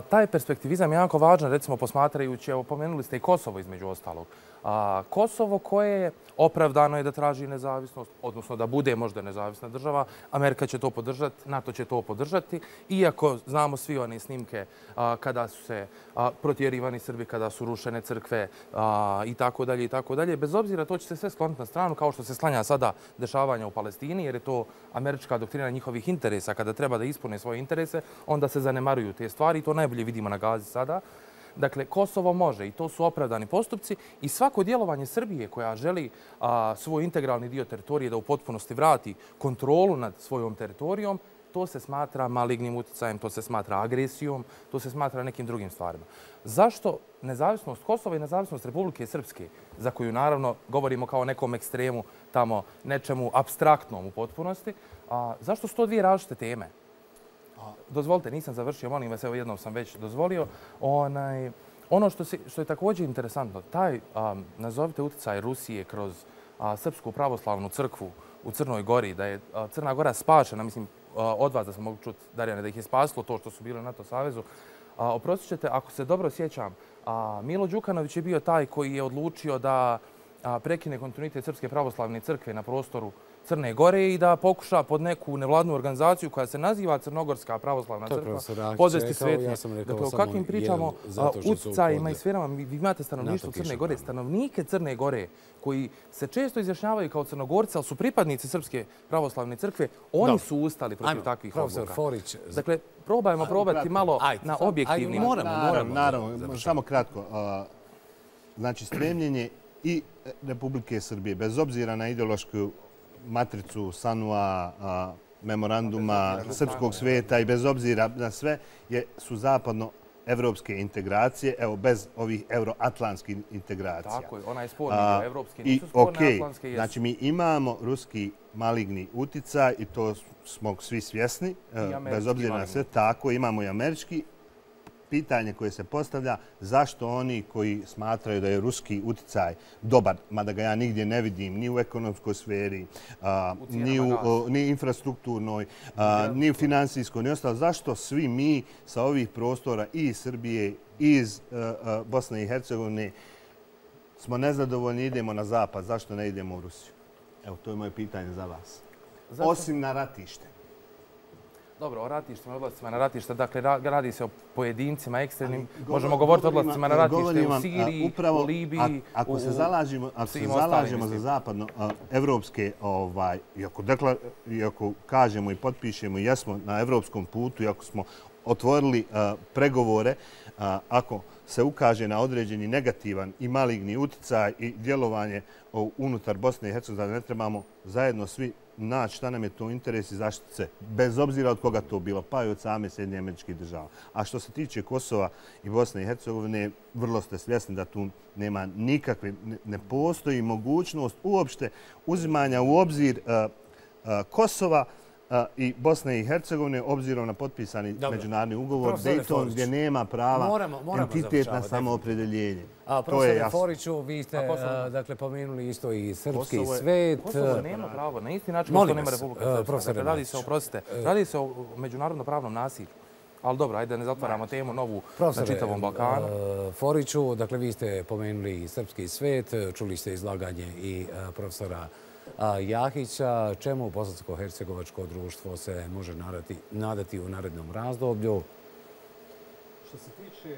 S2: taj perspektivizam je jako važan, recimo, posmatrajući, evo, pomenuli ste i Kosovo između ostalog. Kosovo koje je opravdano je da traži nezavisnost, odnosno da bude možda nezavisna država. Amerika će to podržati, NATO će to podržati. Iako znamo svi one snimke kada su se protjerivani Srbi, kada su rušene crkve i tako dalje i tako dalje. Bez obzira, to će se sve skloniti na stranu kao što se slanja sada dešavanja u Palestini, jer je to američka doktrina njihovih interesa. Kada treba da ispune svoje interese, onda se zanemaruju te stvari. To najbolje vidimo na gazi sada. Dakle, Kosovo može i to su opravdani postupci i svako djelovanje Srbije koja želi svoj integralni dio teritorije da u potpunosti vrati kontrolu nad svojom teritorijom, to se smatra malignim utjecajem, to se smatra agresijom, to se smatra nekim drugim stvarima. Zašto nezavisnost Kosova i nezavisnost Republike Srpske, za koju naravno govorimo kao nekom ekstremu tamo nečemu abstraktnom u potpunosti, zašto su to dvije različite teme? Dozvolite, nisam završio, molim vas, evo jednom sam već dozvolio. Onaj, ono što, si, što je također interesantno, taj, um, nazovite utjecaj Rusije kroz a, Srpsku pravoslavnu crkvu u Crnoj Gori, da je a, Crna Gora spašena, mislim, a, od vas da sam mogu čuti, Darijane, da ih je spasilo to što su bili u NATO savezu. A, oprostit ćete, ako se dobro sjećam, a, Milo Đukanović je bio taj koji je odlučio da a, prekine kontinuitet Srpske pravoslavne crkve na prostoru Crne Gore i da pokuša pod neku nevladnu organizaciju koja se naziva Crnogorska pravoslavna crkva podvesti svet. Dakle, o kakvim pričamo utcajima i sferama, vi imate stanovništvo Crne Gore, stanovnike Crne Gore koji se često izjašnjavaju kao crnogorci, ali su pripadnici Srpske pravoslavne crkve, oni su ustali protiv takvih odluka. Dakle, probajmo probati malo na objektivni.
S3: Moramo, moramo. Naravno, samo kratko. Znači, stremljenje i Republike Srbije, bez obzira na ideološku matricu Sanua, memoranduma srpskog sveta i bez obzira na sve, su zapadno evropske integracije, evo, bez ovih euroatlantskih integracija.
S2: Tako je, ona je sporna, evropske nisu sporne, atlantske jesu.
S3: Znači, mi imamo ruski maligni uticaj i to smo svi svjesni, bez obzira na sve. Tako, imamo i američki, pitanje koje se postavlja zašto oni koji smatraju da je ruski uticaj dobar, mada ga ja nigdje ne vidim, ni u ekonomskoj sferi, ni u ni infrastrukturnoj, ni u finansijskoj, ni ostalo, zašto svi mi sa ovih prostora i iz Srbije, iz Bosne i Hercegovine smo nezadovoljni, idemo na zapad, zašto ne idemo u Rusiju? Evo, to je moje pitanje za vas. Osim na ratište.
S2: Dobro, o ratištima i odlascima na ratište, dakle, radi se o pojedincima ekstremnim. Možemo govoriti o odlascima na ratište u Siriji, u Libiji,
S3: ako se zalažimo, ako se zalažimo za zapadno evropske, ovaj, iako, dekla, iako kažemo i potpišemo, jesmo na evropskom putu, iako smo otvorili pregovore, ako se ukaže na određeni negativan i maligni uticaj i djelovanje unutar Bosne i Hercegovine, ne trebamo zajedno svi naći šta nam je to interes i zašto se, bez obzira od koga to bilo, pa i od same Sjedinje američke država. A što se tiče Kosova i Bosne i Hercegovine, vrlo ste svjesni da tu nema nikakve, ne postoji mogućnost uopšte uzimanja u obzir eh, eh, Kosova, i Bosne i Hercegovine, obzirom na potpisani međunarodni ugovor Dayton, gdje nema prava entitet na samoopredeljenje.
S1: Profesor Foriću, vi ste dakle, pomenuli isto i srpski svet.
S2: Kosovo nema pravo, na isti način što nema Republika Srpska. Dakle, radi se o, prosite, radi se o međunarodno pravnom nasilju. Ali dobro, ajde ne zatvaramo temu novu na čitavom Balkanu.
S1: Foriću, dakle vi ste pomenuli srpski svet, čuli ste izlaganje i profesora Jahića. Čemu Bosansko-Hercegovačko društvo se može nadati u narednom razdoblju?
S5: Što se tiče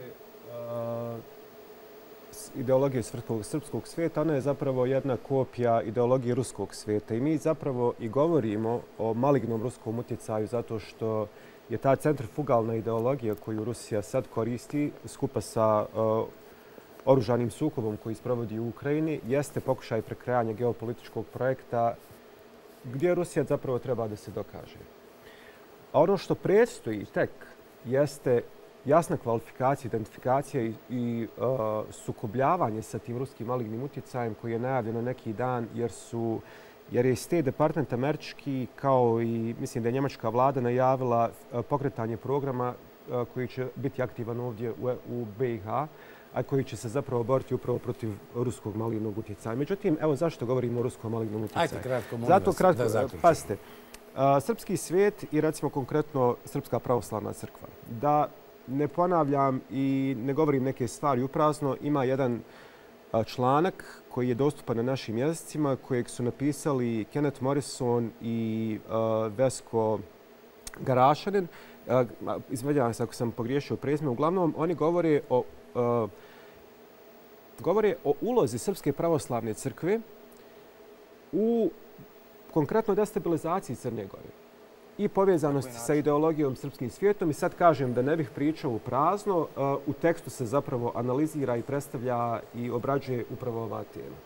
S5: ideologije srpskog svijeta, ona je zapravo jedna kopija ideologije ruskog svijeta. I mi zapravo i govorimo o malignom ruskom utjecaju zato što je ta centrifugalna ideologija koju Rusija sad koristi skupa sa oružanim sukobom koji sprovodi u Ukrajini jeste pokušaj prekrajanja geopolitičkog projekta gdje Rusija zapravo treba da se dokaže. A ono što predstoji tek jeste jasna kvalifikacija, identifikacija i, i uh, sukobljavanje sa tim ruskim malignim utjecajem koji je najavljeno neki dan jer su jer je State Department američki kao i mislim da je njemačka vlada najavila e, pokretanje programa uh, koji će biti aktivan ovdje u, u BiH a koji će se zapravo boriti upravo protiv ruskog malignog utjecaja. Međutim, evo zašto govorimo o ruskom malignom utjecaju?
S1: Ajde kratko, molim
S5: Zato kratko,
S1: da zaključimo.
S5: Pasite, srpski svijet i recimo konkretno Srpska pravoslavna crkva. Da ne ponavljam i ne govorim neke stvari uprazno, ima jedan članak koji je dostupan na našim jezicima kojeg su napisali Kenneth Morrison i Vesko Garašanin. Izvedjavam se ako sam pogriješio prezme. Uglavnom, oni govore o, govore o ulozi Srpske pravoslavne crkve u konkretno destabilizaciji Crne Gore i povezanosti sa ideologijom srpskim svijetom. I sad kažem da ne bih pričao u prazno, u tekstu se zapravo analizira i predstavlja i obrađuje upravo ova tema.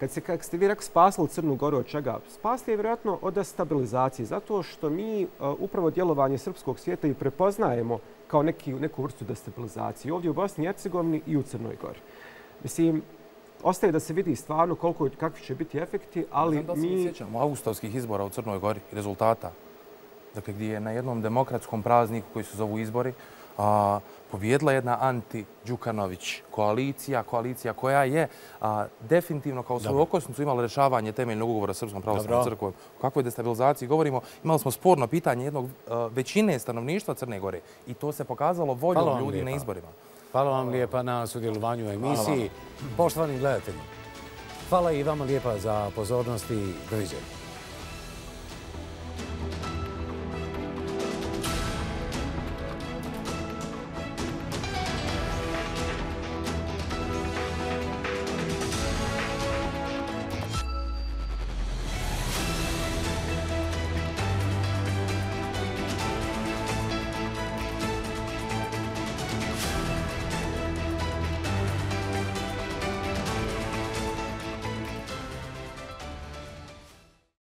S5: Kad, se, kad ste vi rekli spasili Crnu Goru od čega? Spasli je vjerojatno od destabilizacije, zato što mi upravo djelovanje srpskog svijeta i prepoznajemo kao neki, neku vrstu destabilizacije ovdje u Bosni i Hercegovini i u Crnoj Gori. Mislim, ostaje da se vidi stvarno koliko, kakvi će biti efekti, ali mi...
S2: Da se sjećamo augustavskih izbora u Crnoj Gori i rezultata dakle, gdje je na jednom demokratskom prazniku koji se zovu izbori, a, pobjedila jedna anti-Đukanović koalicija, koalicija koja je a, definitivno kao svoju okosnicu imala rešavanje temeljnog ugovora Srpskom pravoslavnom crkvom. O kakvoj destabilizaciji govorimo? Imali smo sporno pitanje jednog a, većine stanovništva Crne Gore i to se pokazalo voljom ljudi lijepa. na izborima.
S1: Hvala vam lijepa na sudjelovanju u emisiji. Poštovani gledatelji, hvala i vama lijepa za pozornost i doviđenje.